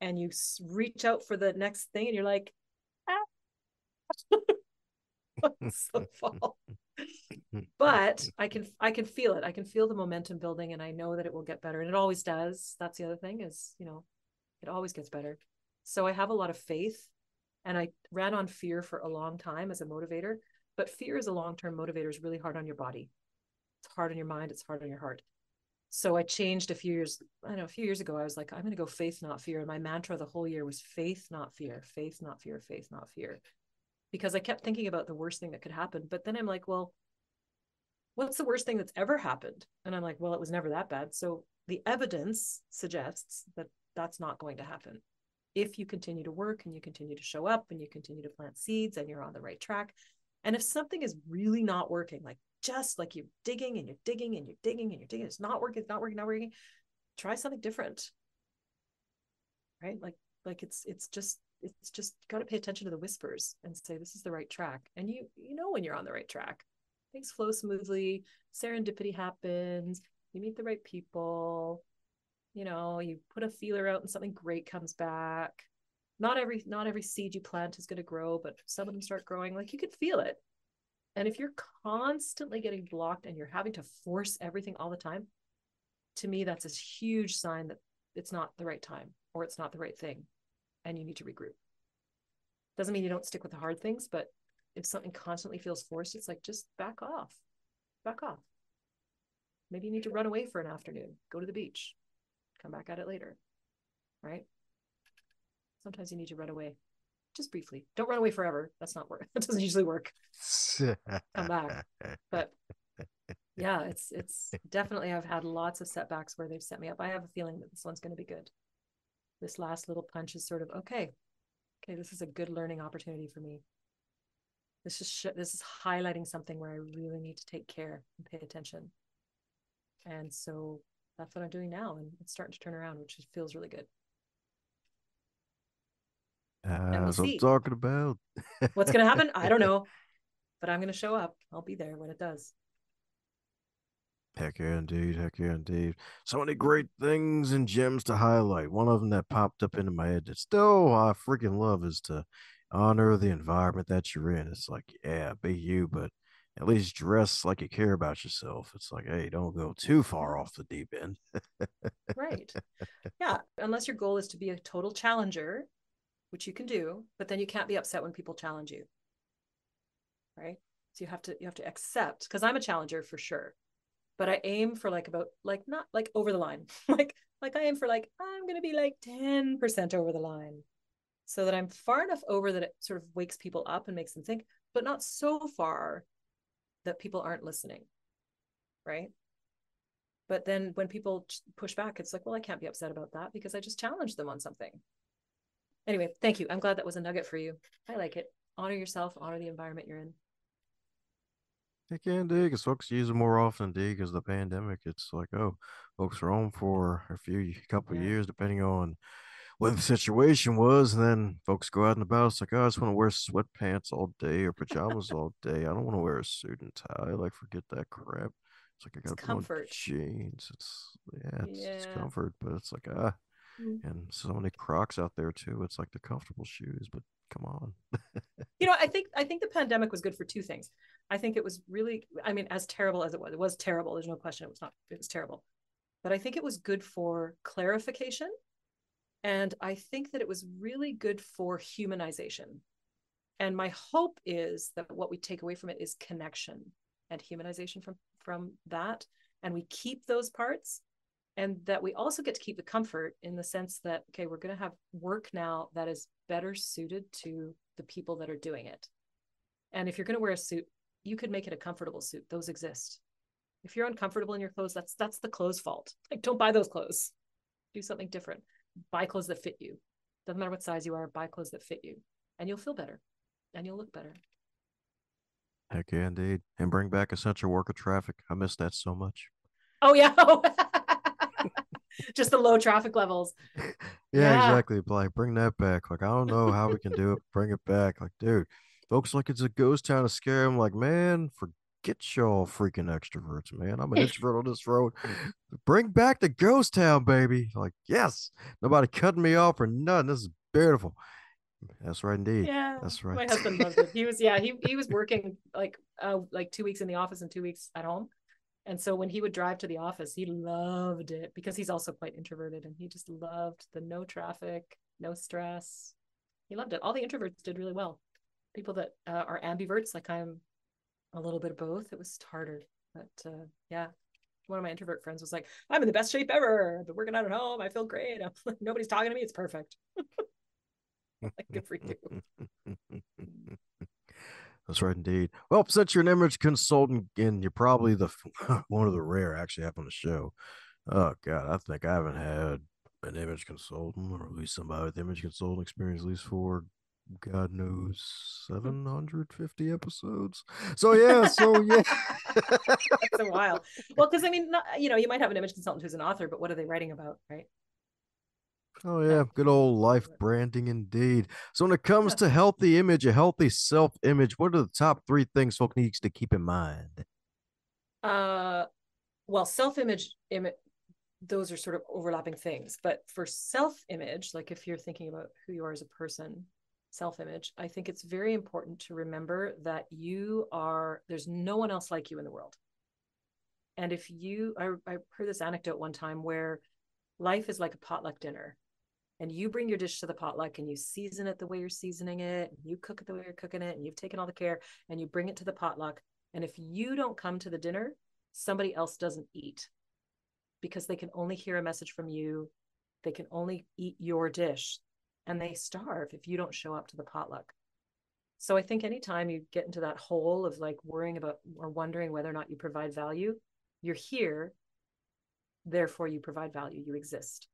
and you reach out for the next thing and you're like ah. so fall but i can i can feel it i can feel the momentum building and i know that it will get better and it always does that's the other thing is you know it always gets better so i have a lot of faith and i ran on fear for a long time as a motivator but fear as a long-term motivator is really hard on your body it's hard on your mind it's hard on your heart so i changed a few years i don't know a few years ago i was like i'm going to go faith not fear and my mantra the whole year was faith not fear faith not fear faith not fear because I kept thinking about the worst thing that could happen. But then I'm like, well, what's the worst thing that's ever happened? And I'm like, well, it was never that bad. So the evidence suggests that that's not going to happen. If you continue to work and you continue to show up and you continue to plant seeds and you're on the right track. And if something is really not working, like just like you're digging and you're digging and you're digging and you're digging, it's not working, it's not working, not working, try something different. Right? Like, like it's it's just it's just got to pay attention to the whispers and say this is the right track and you you know when you're on the right track things flow smoothly serendipity happens you meet the right people you know you put a feeler out and something great comes back. Not every not every seed you plant is going to grow but some of them start growing like you could feel it. And if you're constantly getting blocked and you're having to force everything all the time to me that's a huge sign that it's not the right time or it's not the right thing and you need to regroup. Doesn't mean you don't stick with the hard things, but if something constantly feels forced, it's like just back off, back off. Maybe you need to run away for an afternoon, go to the beach, come back at it later, right? Sometimes you need to run away just briefly. Don't run away forever. That's not work. That doesn't usually work. come back. But yeah, it's it's definitely I've had lots of setbacks where they've set me up. I have a feeling that this one's going to be good this last little punch is sort of okay okay this is a good learning opportunity for me this is sh- this is highlighting something where i really need to take care and pay attention and so that's what i'm doing now and it's starting to turn around which feels really good that's we'll what i'm talking about what's going to happen i don't know but i'm going to show up i'll be there when it does Heck yeah, indeed. Heck yeah, indeed. So many great things and gems to highlight. One of them that popped up into my head that still I freaking love is to honor the environment that you're in. It's like, yeah, be you, but at least dress like you care about yourself. It's like, hey, don't go too far off the deep end. right. Yeah. Unless your goal is to be a total challenger, which you can do, but then you can't be upset when people challenge you. Right. So you have to you have to accept because I'm a challenger for sure but I aim for like about like not like over the line. like like I aim for like I'm going to be like 10% over the line so that I'm far enough over that it sort of wakes people up and makes them think, but not so far that people aren't listening. Right? But then when people push back, it's like, well, I can't be upset about that because I just challenged them on something. Anyway, thank you. I'm glad that was a nugget for you. I like it. Honor yourself, honor the environment you're in. They can dig because folks use it more often dig because the pandemic. It's like, oh, folks are home for a few a couple yeah. years, depending on what the situation was. And then folks go out and about. It's like, oh, I just want to wear sweatpants all day or pajamas all day. I don't want to wear a suit and tie. Like, forget that crap. It's like I got to jeans. It's yeah, it's, yeah. it's comfort, but it's like ah, mm-hmm. and so many Crocs out there too. It's like the comfortable shoes, but come on. you know, I think I think the pandemic was good for two things. I think it was really, I mean, as terrible as it was, it was terrible. There's no question it was not, it was terrible. But I think it was good for clarification. And I think that it was really good for humanization. And my hope is that what we take away from it is connection and humanization from, from that. And we keep those parts and that we also get to keep the comfort in the sense that, okay, we're going to have work now that is better suited to the people that are doing it. And if you're going to wear a suit, you could make it a comfortable suit. Those exist. If you're uncomfortable in your clothes, that's that's the clothes fault. Like don't buy those clothes. Do something different. Buy clothes that fit you. Doesn't matter what size you are, buy clothes that fit you. And you'll feel better. And you'll look better. Heck yeah, indeed. And bring back essential worker traffic. I miss that so much. Oh yeah. Just the low traffic levels. yeah, yeah, exactly. Like bring that back. Like I don't know how we can do it. Bring it back. Like, dude, folks like it's a ghost town to scare them like man get y'all freaking extroverts, man. I'm an introvert on this road. Bring back the ghost town, baby. Like, yes, nobody cutting me off or nothing. This is beautiful. That's right, indeed. Yeah, that's right. My husband loved it. He was, yeah, he he was working like uh like two weeks in the office and two weeks at home, and so when he would drive to the office, he loved it because he's also quite introverted, and he just loved the no traffic, no stress. He loved it. All the introverts did really well. People that uh, are ambiverts, like I'm, a little bit of both. It was harder, but uh, yeah. One of my introvert friends was like, "I'm in the best shape ever. I've been working out at home. I feel great. I'm like, nobody's talking to me. It's perfect." like Good for you. That's right, indeed. Well, since you're an image consultant and you're probably the one of the rare actually have on the show. Oh God, I think I haven't had an image consultant or at least somebody with image consultant experience at least for God knows 750 episodes. So yeah, so yeah. That's a while. Well, because I mean, not, you know, you might have an image consultant who's an author, but what are they writing about, right? Oh yeah, good old life branding indeed. So when it comes to healthy image, a healthy self-image, what are the top three things folk needs to keep in mind? Uh, well, self-image, Im- those are sort of overlapping things. But for self-image, like if you're thinking about who you are as a person, self-image, I think it's very important to remember that you are. There's no one else like you in the world. And if you, I, I heard this anecdote one time where life is like a potluck dinner and you bring your dish to the potluck and you season it the way you're seasoning it, you cook it the way you're cooking it, and you've taken all the care and you bring it to the potluck. And if you don't come to the dinner, somebody else doesn't eat because they can only hear a message from you. They can only eat your dish and they starve if you don't show up to the potluck. So I think anytime you get into that hole of like worrying about or wondering whether or not you provide value, you're here, therefore you provide value, you exist.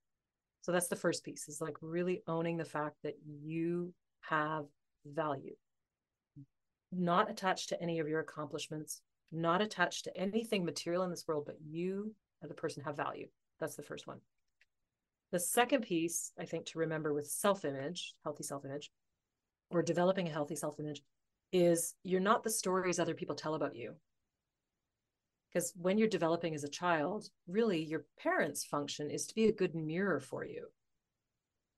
So that's the first piece is like really owning the fact that you have value, not attached to any of your accomplishments, not attached to anything material in this world, but you as a person have value. That's the first one. The second piece, I think, to remember with self image, healthy self image, or developing a healthy self image, is you're not the stories other people tell about you. Because when you're developing as a child really your parents function is to be a good mirror for you.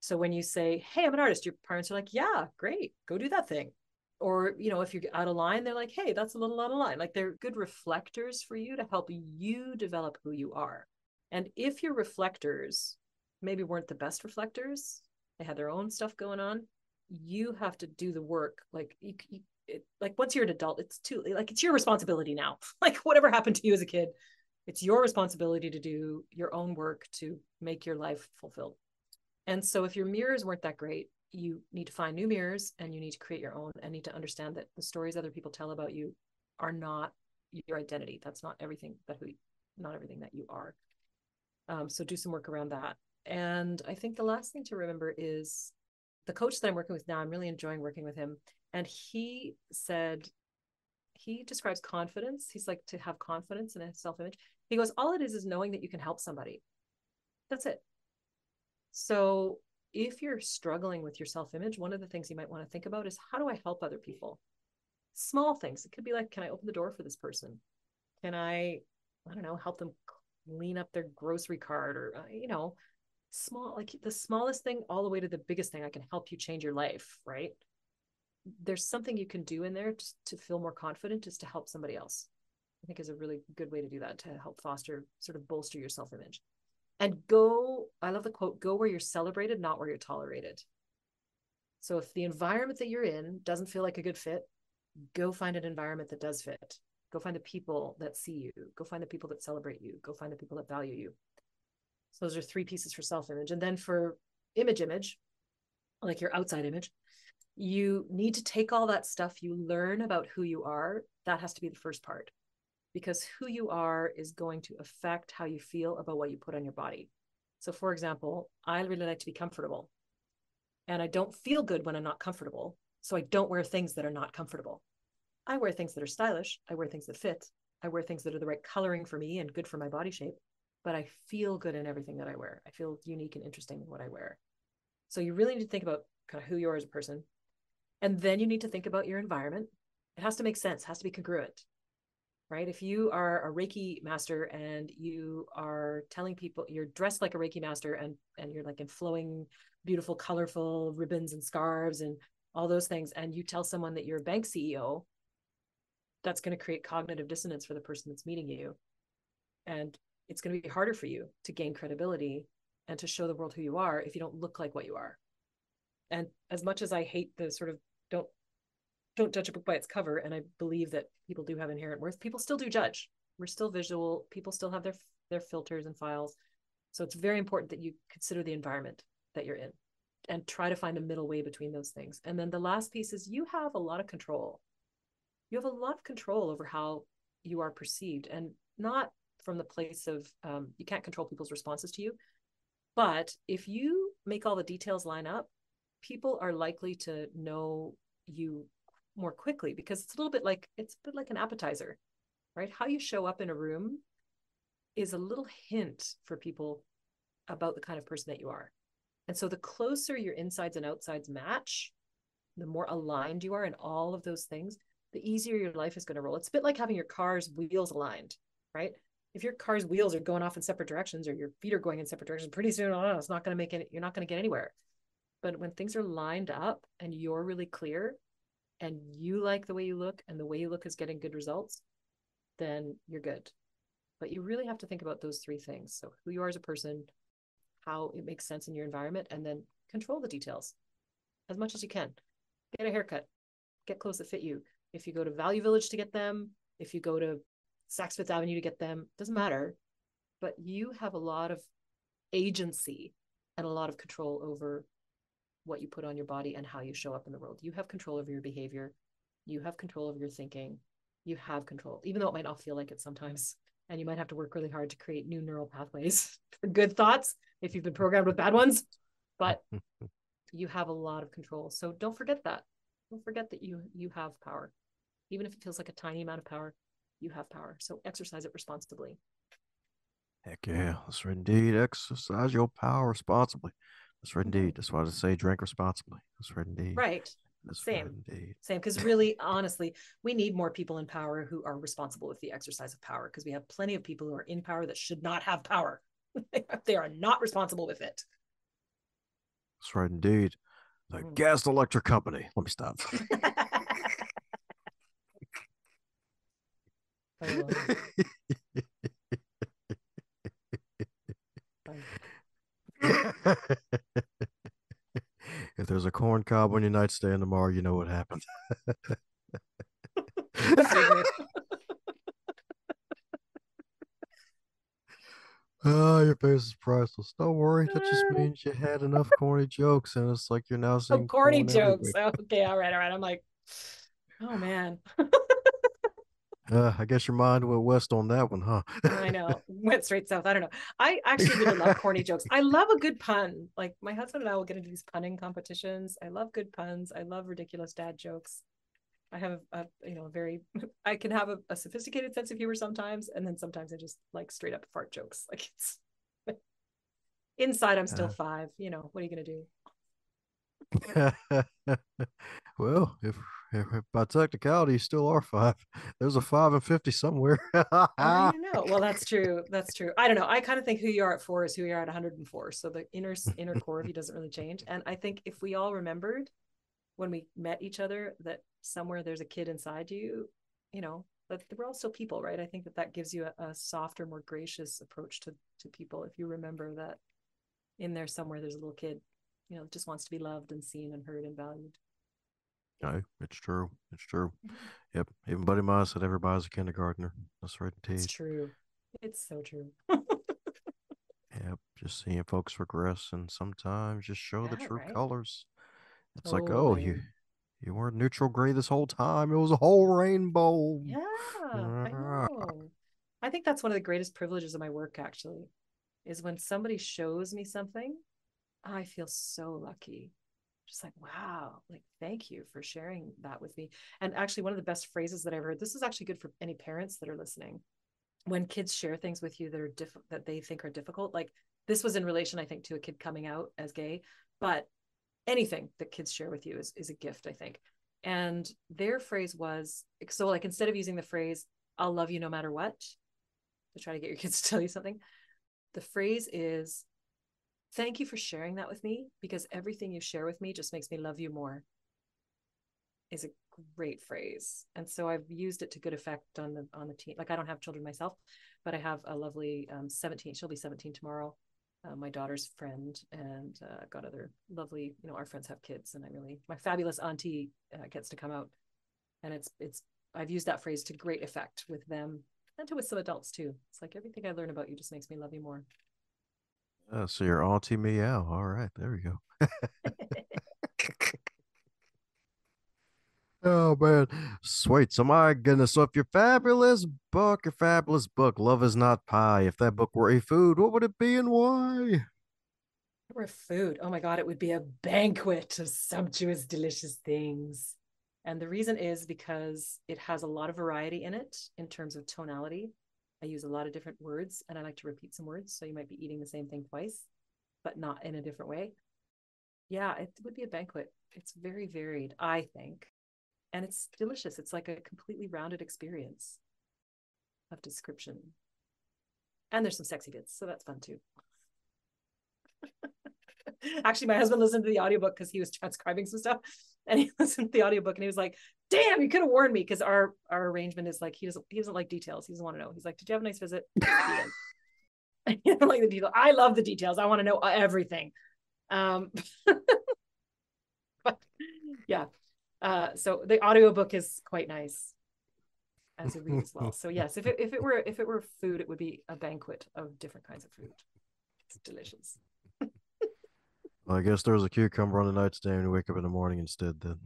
So when you say hey i'm an artist your parents are like yeah great go do that thing. Or you know if you're out of line they're like hey that's a little out of line. Like they're good reflectors for you to help you develop who you are. And if your reflectors maybe weren't the best reflectors. They had their own stuff going on. You have to do the work like you, you it, like once you're an adult it's too like it's your responsibility now. Like whatever happened to you as a kid it's your responsibility to do your own work to make your life fulfilled. And so if your mirrors weren't that great you need to find new mirrors and you need to create your own and need to understand that the stories other people tell about you are not your identity. That's not everything that who not everything that you are. Um, so do some work around that and i think the last thing to remember is the coach that i'm working with now i'm really enjoying working with him. And he said he describes confidence. He's like to have confidence in a self-image. He goes all it is is knowing that you can help somebody. That's it. So if you're struggling with your self-image one of the things you might want to think about is how do i help other people? Small things. It could be like can i open the door for this person? Can i i don't know help them clean up their grocery cart or uh, you know small like the smallest thing all the way to the biggest thing i can help you change your life right? There's something you can do in there to, to feel more confident just to help somebody else i think is a really good way to do that to help foster sort of bolster your self-image. And go i love the quote go where you're celebrated not where you're tolerated. So if the environment that you're in doesn't feel like a good fit go find an environment that does fit. Go find the people that see you. Go find the people that celebrate you. Go find the people that value you so those are three pieces for self-image and then for image image like your outside image you need to take all that stuff you learn about who you are. That has to be the first part because who you are is going to affect how you feel about what you put on your body. So, for example, I really like to be comfortable and I don't feel good when I'm not comfortable. So, I don't wear things that are not comfortable. I wear things that are stylish, I wear things that fit, I wear things that are the right coloring for me and good for my body shape, but I feel good in everything that I wear. I feel unique and interesting in what I wear. So, you really need to think about kind of who you are as a person and then you need to think about your environment. It has to make sense, has to be congruent. right? If you are a Reiki master and you are telling people you're dressed like a Reiki master and and you're like in flowing, beautiful, colorful ribbons and scarves and all those things, and you tell someone that you're a bank CEO, that's going to create cognitive dissonance for the person that's meeting you. And it's going to be harder for you to gain credibility and to show the world who you are if you don't look like what you are. And as much as I hate the sort of don't don't judge a book by its cover and i believe that people do have inherent worth people still do judge. We're still visual. People still have their their filters and files. So it's very important that you consider the environment that you're in and try to find a middle way between those things. And then the last piece is you have a lot of control. You have a lot of control over how you are perceived and not from the place of um, you can't control people's responses to you but if you make all the details line up people are likely to know you more quickly because it's a little bit like it's a bit like an appetizer, right? How you show up in a room is a little hint for people about the kind of person that you are. And so the closer your insides and outsides match, the more aligned you are in all of those things, the easier your life is going to roll. It's a bit like having your car's wheels aligned, right? If your car's wheels are going off in separate directions or your feet are going in separate directions, pretty soon, oh, it's not going to make it, you're not going to get anywhere. But when things are lined up and you're really clear, and you like the way you look and the way you look is getting good results, then you're good. But you really have to think about those three things. So, who you are as a person, how it makes sense in your environment, and then control the details as much as you can. Get a haircut, get clothes that fit you. If you go to Value Village to get them, if you go to Saks Fifth Avenue to get them, doesn't matter. But you have a lot of agency and a lot of control over what you put on your body and how you show up in the world. You have control over your behavior. You have control over your thinking. You have control, even though it might not feel like it sometimes. And you might have to work really hard to create new neural pathways for good thoughts if you've been programmed with bad ones. But you have a lot of control. So don't forget that. Don't forget that you you have power. Even if it feels like a tiny amount of power, you have power. So exercise it responsibly. Heck yeah, that's right indeed. Exercise your power responsibly. That's right indeed. That's why I say drink responsibly. That's right indeed. Right. That's Same. Right indeed. Same. Because really, honestly, we need more people in power who are responsible with the exercise of power because we have plenty of people who are in power that should not have power. they are not responsible with it. That's right indeed. The mm. gas electric company. Let me stop. if there's a corn cob on your nightstand tomorrow, you know what happened. Oh, your face is priceless. Don't worry. That just means you had enough corny jokes, and it's like you're now oh, seeing oh, corny jokes. okay, all right, all right. I'm like, oh man. Uh, I guess your mind went west on that one, huh? I know. Went straight south. I don't know. I actually really love corny jokes. I love a good pun. Like my husband and I will get into these punning competitions. I love good puns. I love ridiculous dad jokes. I have a, you know, a very, I can have a, a, sophisticated sense of humor sometimes. And then sometimes I just like straight up fart jokes. Like it's inside, I'm still uh, five. You know, what are you going to do? well, if, by technicality you still are five, there's a five and fifty somewhere. I know. Well, that's true. That's true. I don't know. I kind of think who you are at four is who you are at 104. So the inner inner core of you doesn't really change. And I think if we all remembered when we met each other that somewhere there's a kid inside you, you know, that we're all still people, right? I think that that gives you a, a softer, more gracious approach to to people if you remember that in there somewhere there's a little kid you know just wants to be loved and seen and heard and valued no it's true it's true. Mm-hmm. yep even buddy mine said everybody's a kindergartner that's right it's true it's so true. Yep just seeing folks regress and sometimes just show yeah, the true right? colors. It's like oh you you weren't neutral gray this whole time it was a whole rainbow. Yeah I know. I think that's one of the greatest privileges of my work actually is when somebody shows me something I feel so lucky. Just like, wow, like, thank you for sharing that with me. And actually, one of the best phrases that I've heard, this is actually good for any parents that are listening. When kids share things with you that are different, that they think are difficult, like this was in relation, I think, to a kid coming out as gay, but anything that kids share with you is, is a gift, I think. And their phrase was so, like, instead of using the phrase, I'll love you no matter what, to try to get your kids to tell you something. The phrase is, thank you for sharing that with me because everything you share with me just makes me love you more is a great phrase. And so i've used it to good effect on the on the team. Like i don't have children myself but i have a lovely um, 17 she'll be 17 tomorrow uh, my daughter's friend and uh, got other lovely you know our friends have kids and i really my fabulous auntie uh, gets to come out. And it's it's i've used that phrase to great effect with them and to with some adults too. It's like everything i learn about you just makes me love you more uh, so your auntie meow all right there we go Oh man, sweet. So my goodness. So if your fabulous book, your fabulous book, Love is Not Pie, if that book were a food, what would it be and why? It were food. Oh my God, it would be a banquet of sumptuous, delicious things. And the reason is because it has a lot of variety in it in terms of tonality. I use a lot of different words and I like to repeat some words. So you might be eating the same thing twice, but not in a different way. Yeah, it would be a banquet. It's very varied, I think and it's delicious. It's like a completely rounded experience of description. And there's some sexy bits, so that's fun too. Actually, my husband listened to the audiobook because he was transcribing some stuff and he listened to the audiobook and he was like, damn, you could have warned me because our our arrangement is like he doesn't he doesn't like details. He doesn't want to know. He's like, Did you have a nice visit? I like the details. I love the details. I want to know everything. Um but yeah, uh, so the audiobook is quite nice as a read as well. So yes, if it if it were if it were food, it would be a banquet of different kinds of food. It's delicious. I guess there was a cucumber on the nightstand and you wake up in the morning instead then.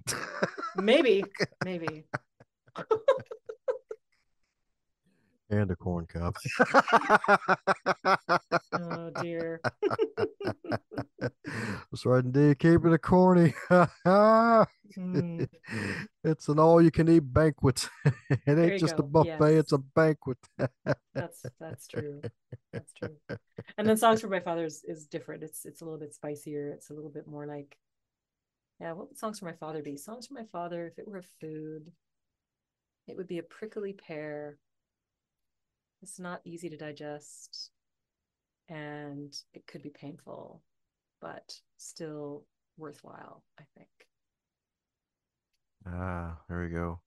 maybe. Maybe. and a corn cob. oh dear. That's right, indeed. Keeping it corny. mm. It's an all-you-can-eat banquet. it ain't just go. a buffet; yes. it's a banquet. that's that's true. That's true. And then songs for my father is, is different. It's it's a little bit spicier. It's a little bit more like, yeah. What would songs for my father be? Songs for my father. If it were a food, it would be a prickly pear it's not easy to digest and it could be painful, but still worthwhile, I think. Ah, there we go.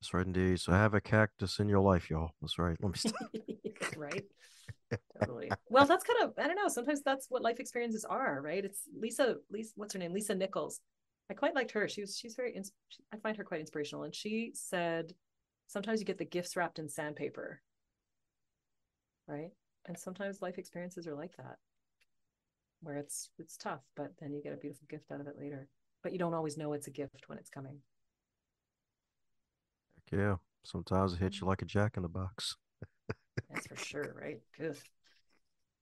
That's right indeed. So have a cactus in your life, y'all. That's right. Let me stop. right. totally. Well, that's kind of I don't know. Sometimes that's what life experiences are, right? It's Lisa. Lisa, what's her name? Lisa Nichols. I quite liked her. She was she's very. I find her quite inspirational, and she said sometimes you get the gifts wrapped in sandpaper, right? And sometimes life experiences are like that where it's it's tough but then you get a beautiful gift out of it later. But you don't always know it's a gift when it's coming. Heck yeah. Sometimes it hits mm-hmm. you like a jack in the box. That's for sure right? Good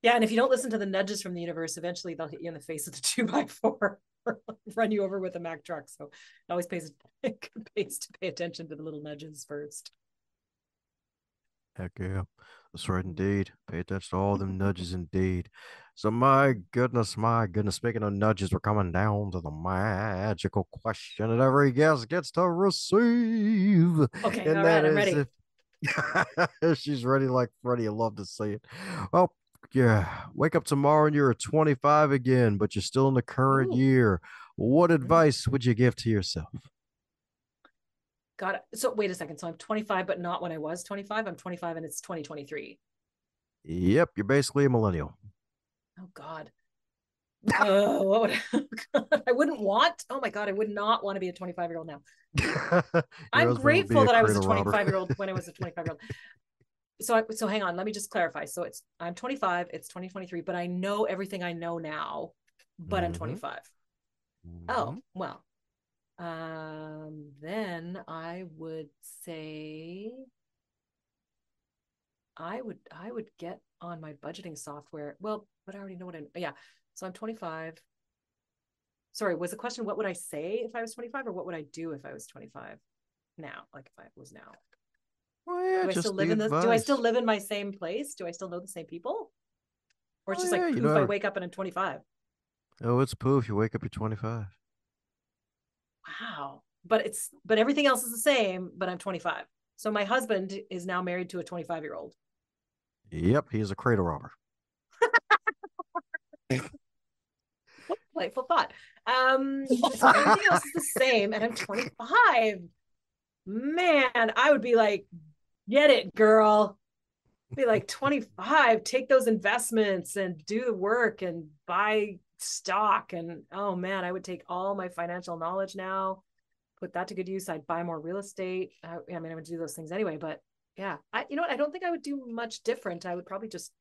yeah and if you don't listen to the nudges from the universe eventually they'll hit you in the face with a two by four run you over with a mack truck. So it always pays it pays to pay attention to the little nudges first Heck yeah. That's right indeed. Pay attention to all them nudges indeed. So my goodness, my goodness. Speaking of nudges, we're coming down to the magical question that every guest gets to receive. Okay, and all right, I'm ready. If... she's ready like Freddie. I love to see it. Well, yeah. Wake up tomorrow and you're 25 again, but you're still in the current Ooh. year. What advice would you give to yourself? Got it. So wait a second. So I'm 25, but not when I was 25. I'm 25 and it's 2023. Yep, you're basically a millennial. Oh God. oh, what would I, I wouldn't want. Oh my God, I would not want to be a 25 year old now. I'm grateful that I was a 25 year old when I was a 25 year old. So, I, so hang on. Let me just clarify. So it's I'm 25. It's 2023, but I know everything I know now. But mm-hmm. I'm 25. Mm-hmm. Oh well, um, then I would say I would I would get on my budgeting software. Well, but I already know what I yeah. So I'm 25. Sorry, was the question what would I say if I was 25 or what would I do if I was 25 now? Like if I was now. Oh yeah, do I still live in this? Do I still live in my same place? Do I still know the same people? Or it's oh, just yeah, like poof, know. I wake up and I'm 25. Oh, it's poof, you wake up, you're 25 wow but it's but everything else is the same but i'm 25 So my husband is now married to a 25 year old. Yep, he's a cradle robber. Playful thought. Um, so everything else is the same, and I'm 25. Man, I would be like, get it, girl. Be like 25, take those investments and do the work and buy stock. And oh man, I would take all my financial knowledge now, put that to good use. I'd buy more real estate. I, I mean, I would do those things anyway, but yeah, I, you know what? I don't think I would do much different. I would probably just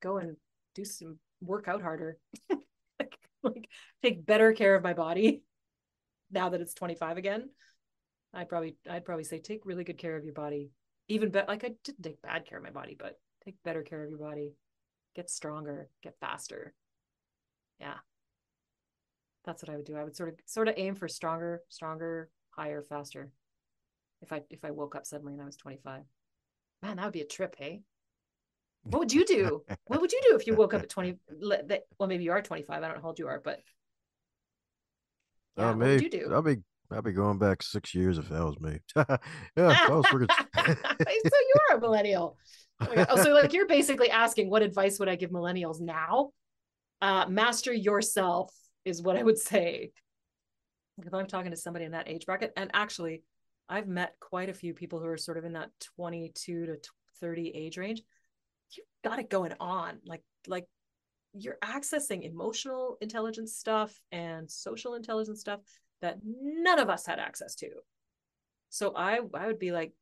go and do some work out harder. like, like take better care of my body now that it's 25 again. I probably I'd probably say take really good care of your body. Even better like I didn't take bad care of my body, but take better care of your body. Get stronger, get faster. Yeah. That's what I would do. I would sort of sort of aim for stronger, stronger, higher, faster. If I if I woke up suddenly and I was 25. Man, that would be a trip, hey? What would you do? what would you do if you woke up at 20? Well, maybe you are 25. I don't know how old you are, but yeah, uh, what would you do? I'd be I'd be going back six years if that was me. yeah, I was working. so you are a millennial. Oh, so like you're basically asking what advice would I give millennials now? Uh, master yourself is what I would say. If I'm talking to somebody in that age bracket, and actually, I've met quite a few people who are sort of in that 22 to 30 age range. You've got it going on. Like like you're accessing emotional intelligence stuff and social intelligence stuff that none of us had access to. So i i would be like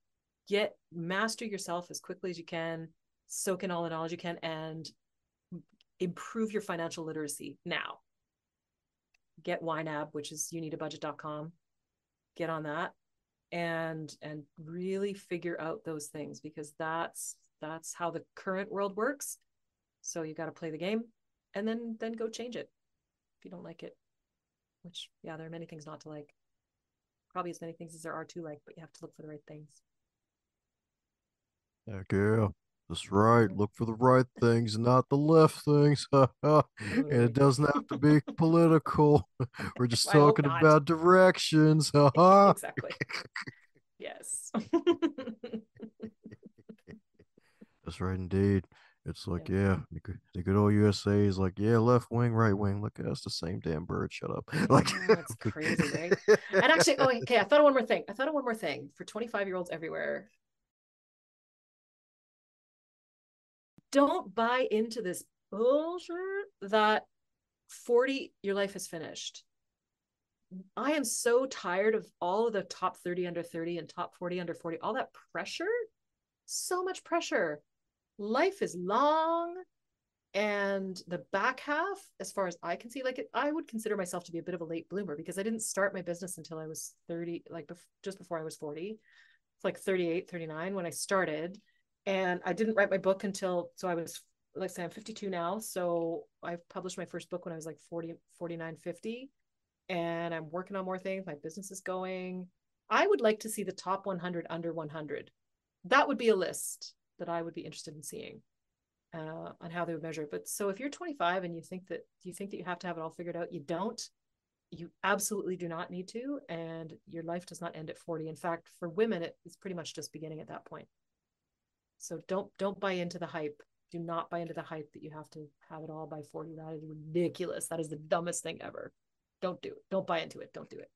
get master yourself as quickly as you can soak in all the knowledge you can and improve your financial literacy now get YNAB, which is you need a budget.com. Get on that and and really figure out those things because that's that's how the current world works. So you got to play the game and then then go change it if you don't like it which yeah there are many things not to like. Probably as many things as there are to like but you have to look for the right things. Yeah girl that's right look for the right things not the left things and it doesn't have to be political we're just talking about directions exactly yes That's right, indeed. It's like, yeah, yeah the, good, the good old USA is like, yeah, left wing, right wing. Look at us, the same damn bird. Shut up. Like, oh, that's crazy, right? and actually, oh, okay, I thought of one more thing. I thought of one more thing for 25 year olds everywhere. Don't buy into this bullshit that 40, your life is finished. I am so tired of all of the top 30 under 30 and top 40 under 40, all that pressure. So much pressure life is long and the back half as far as i can see like i would consider myself to be a bit of a late bloomer because i didn't start my business until i was 30 like bef- just before i was 40 it's like 38 39 when i started and i didn't write my book until so i was like say i'm 52 now so i published my first book when i was like 40 49 50 and i'm working on more things my business is going i would like to see the top 100 under 100 that would be a list that I would be interested in seeing uh, on how they would measure it. But so if you're 25 and you think that you think that you have to have it all figured out, you don't. You absolutely do not need to, and your life does not end at 40. In fact, for women, it is pretty much just beginning at that point. So don't don't buy into the hype. Do not buy into the hype that you have to have it all by 40. That is ridiculous. That is the dumbest thing ever. Don't do it. Don't buy into it. Don't do it.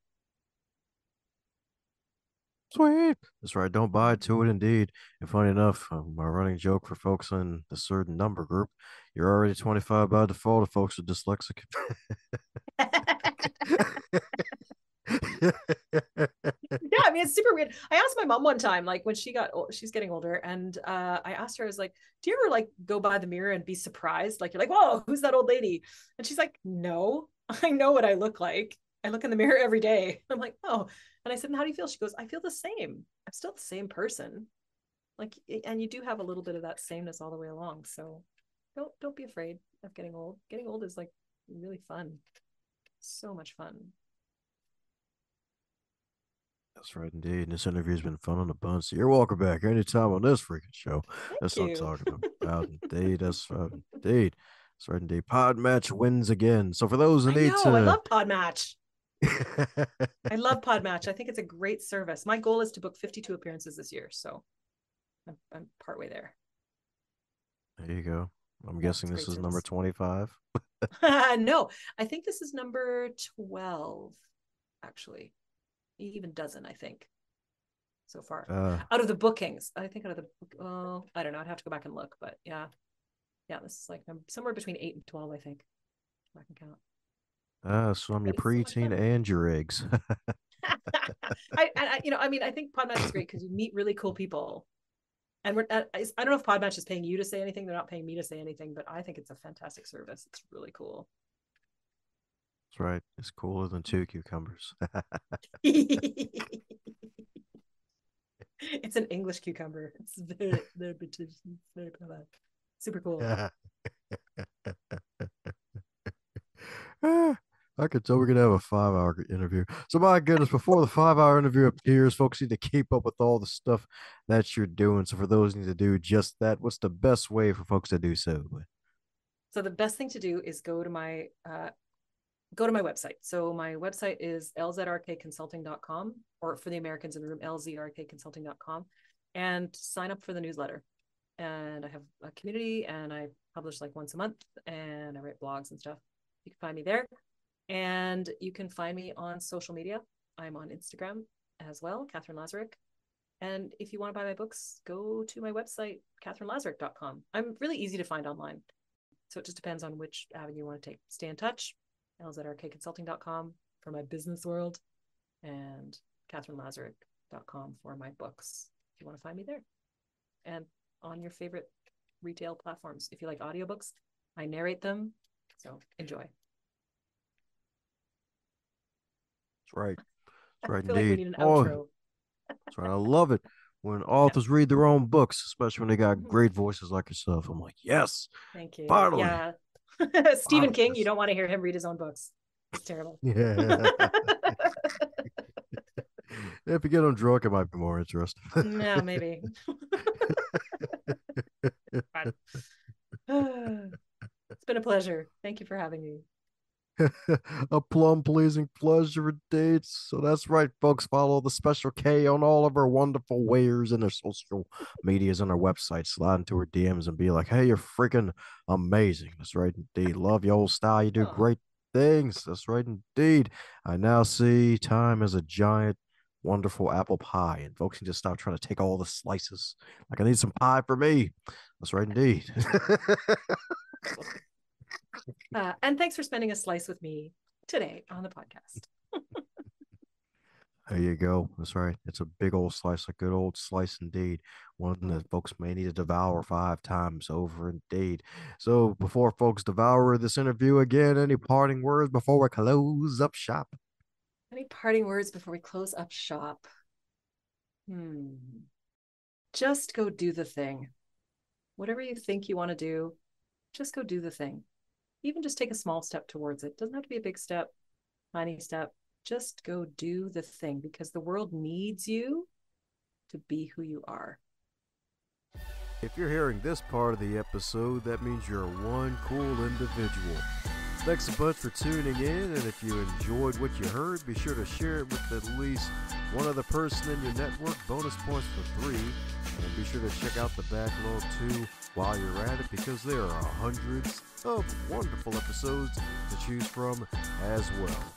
Sweet. That's right. Don't buy to it, indeed. And funny enough, um, my running joke for folks in the certain number group, you're already 25 by default if folks are dyslexic. yeah, I mean it's super weird. I asked my mom one time, like when she got she's getting older, and uh, I asked her, I was like, "Do you ever like go by the mirror and be surprised? Like you're like, whoa, who's that old lady?" And she's like, "No, I know what I look like. I look in the mirror every day." I'm like, "Oh." And I said, How do you feel? She goes, I feel the same. I'm still the same person. Like, and you do have a little bit of that sameness all the way along. So don't don't be afraid of getting old. Getting old is like really fun. So much fun. That's right, indeed. And this interview's been fun on the bunch. So you're welcome back anytime on this freaking show. Thank that's you. what I'm talking about. indeed. That's right, indeed. That's right, indeed. Pod match wins again. So for those who I need know, to, I love Pod match. I love Pod match. I think it's a great service. My goal is to book 52 appearances this year, so I'm, I'm partway there. There you go. I'm guessing this is number 25. no, I think this is number 12, actually. Even dozen, I think, so far. Uh, out of the bookings, I think out of the, oh, I don't know. I'd have to go back and look, but yeah. Yeah, this is like somewhere between 8 and 12, I think. I can count. Uh, so I'm your preteen so and your eggs. I, I, you know, I mean, I think Podmatch is great because you meet really cool people. And we're, I don't know if Podmatch is paying you to say anything. They're not paying me to say anything, but I think it's a fantastic service. It's really cool. That's right. It's cooler than two cucumbers. it's an English cucumber. It's very, very, very, very super cool. I could tell we're gonna have a five hour interview. So my goodness, before the five hour interview appears, folks need to keep up with all the stuff that you're doing. So for those need to do just that, what's the best way for folks to do so? So the best thing to do is go to my uh, go to my website. So my website is lzrkconsulting.com or for the Americans in the room, lzrkconsulting.com and sign up for the newsletter. And I have a community and I publish like once a month and I write blogs and stuff. You can find me there. And you can find me on social media. I'm on Instagram as well, Katherine Lazaruk. And if you want to buy my books, go to my website, katherinelazaruk.com. I'm really easy to find online. So it just depends on which avenue you want to take. Stay in touch, lzrkconsulting.com for my business world, and katherinelazaruk.com for my books if you want to find me there. And on your favorite retail platforms. If you like audiobooks, I narrate them. So enjoy. That's right. That's right indeed. Like oh, that's right. I love it when authors read their own books, especially when they got great voices like yourself. I'm like, yes. Thank you. Finally. Yeah. Stephen King, you don't want to hear him read his own books. It's terrible. Yeah. if you get him drunk, it might be more interesting. no, maybe. it's been a pleasure. Thank you for having me. a plum pleasing pleasure dates. So that's right, folks. Follow the special K on all of our wonderful wares and their social medias and our website. Slide into her DMs and be like, hey, you're freaking amazing. That's right, indeed. Love your old style. You do oh. great things. That's right, indeed. I now see time as a giant, wonderful apple pie. And folks can just stop trying to take all the slices. Like, I need some pie for me. That's right, indeed. Uh, and thanks for spending a slice with me today on the podcast. there you go. That's right. It's a big old slice, a good old slice indeed. One that folks may need to devour five times over indeed. So before folks devour this interview again, any parting words before we close up shop? Any parting words before we close up shop? Hmm. Just go do the thing. Whatever you think you want to do, just go do the thing even just take a small step towards it. Doesn't have to be a big step, tiny step. Just go do the thing because the world needs you to be who you are. If you're hearing this part of the episode, that means you're one cool individual. Thanks a bunch for tuning in, and if you enjoyed what you heard, be sure to share it with at least one other person in your network. Bonus points for three. And be sure to check out the backlog too while you're at it because there are hundreds of wonderful episodes to choose from as well.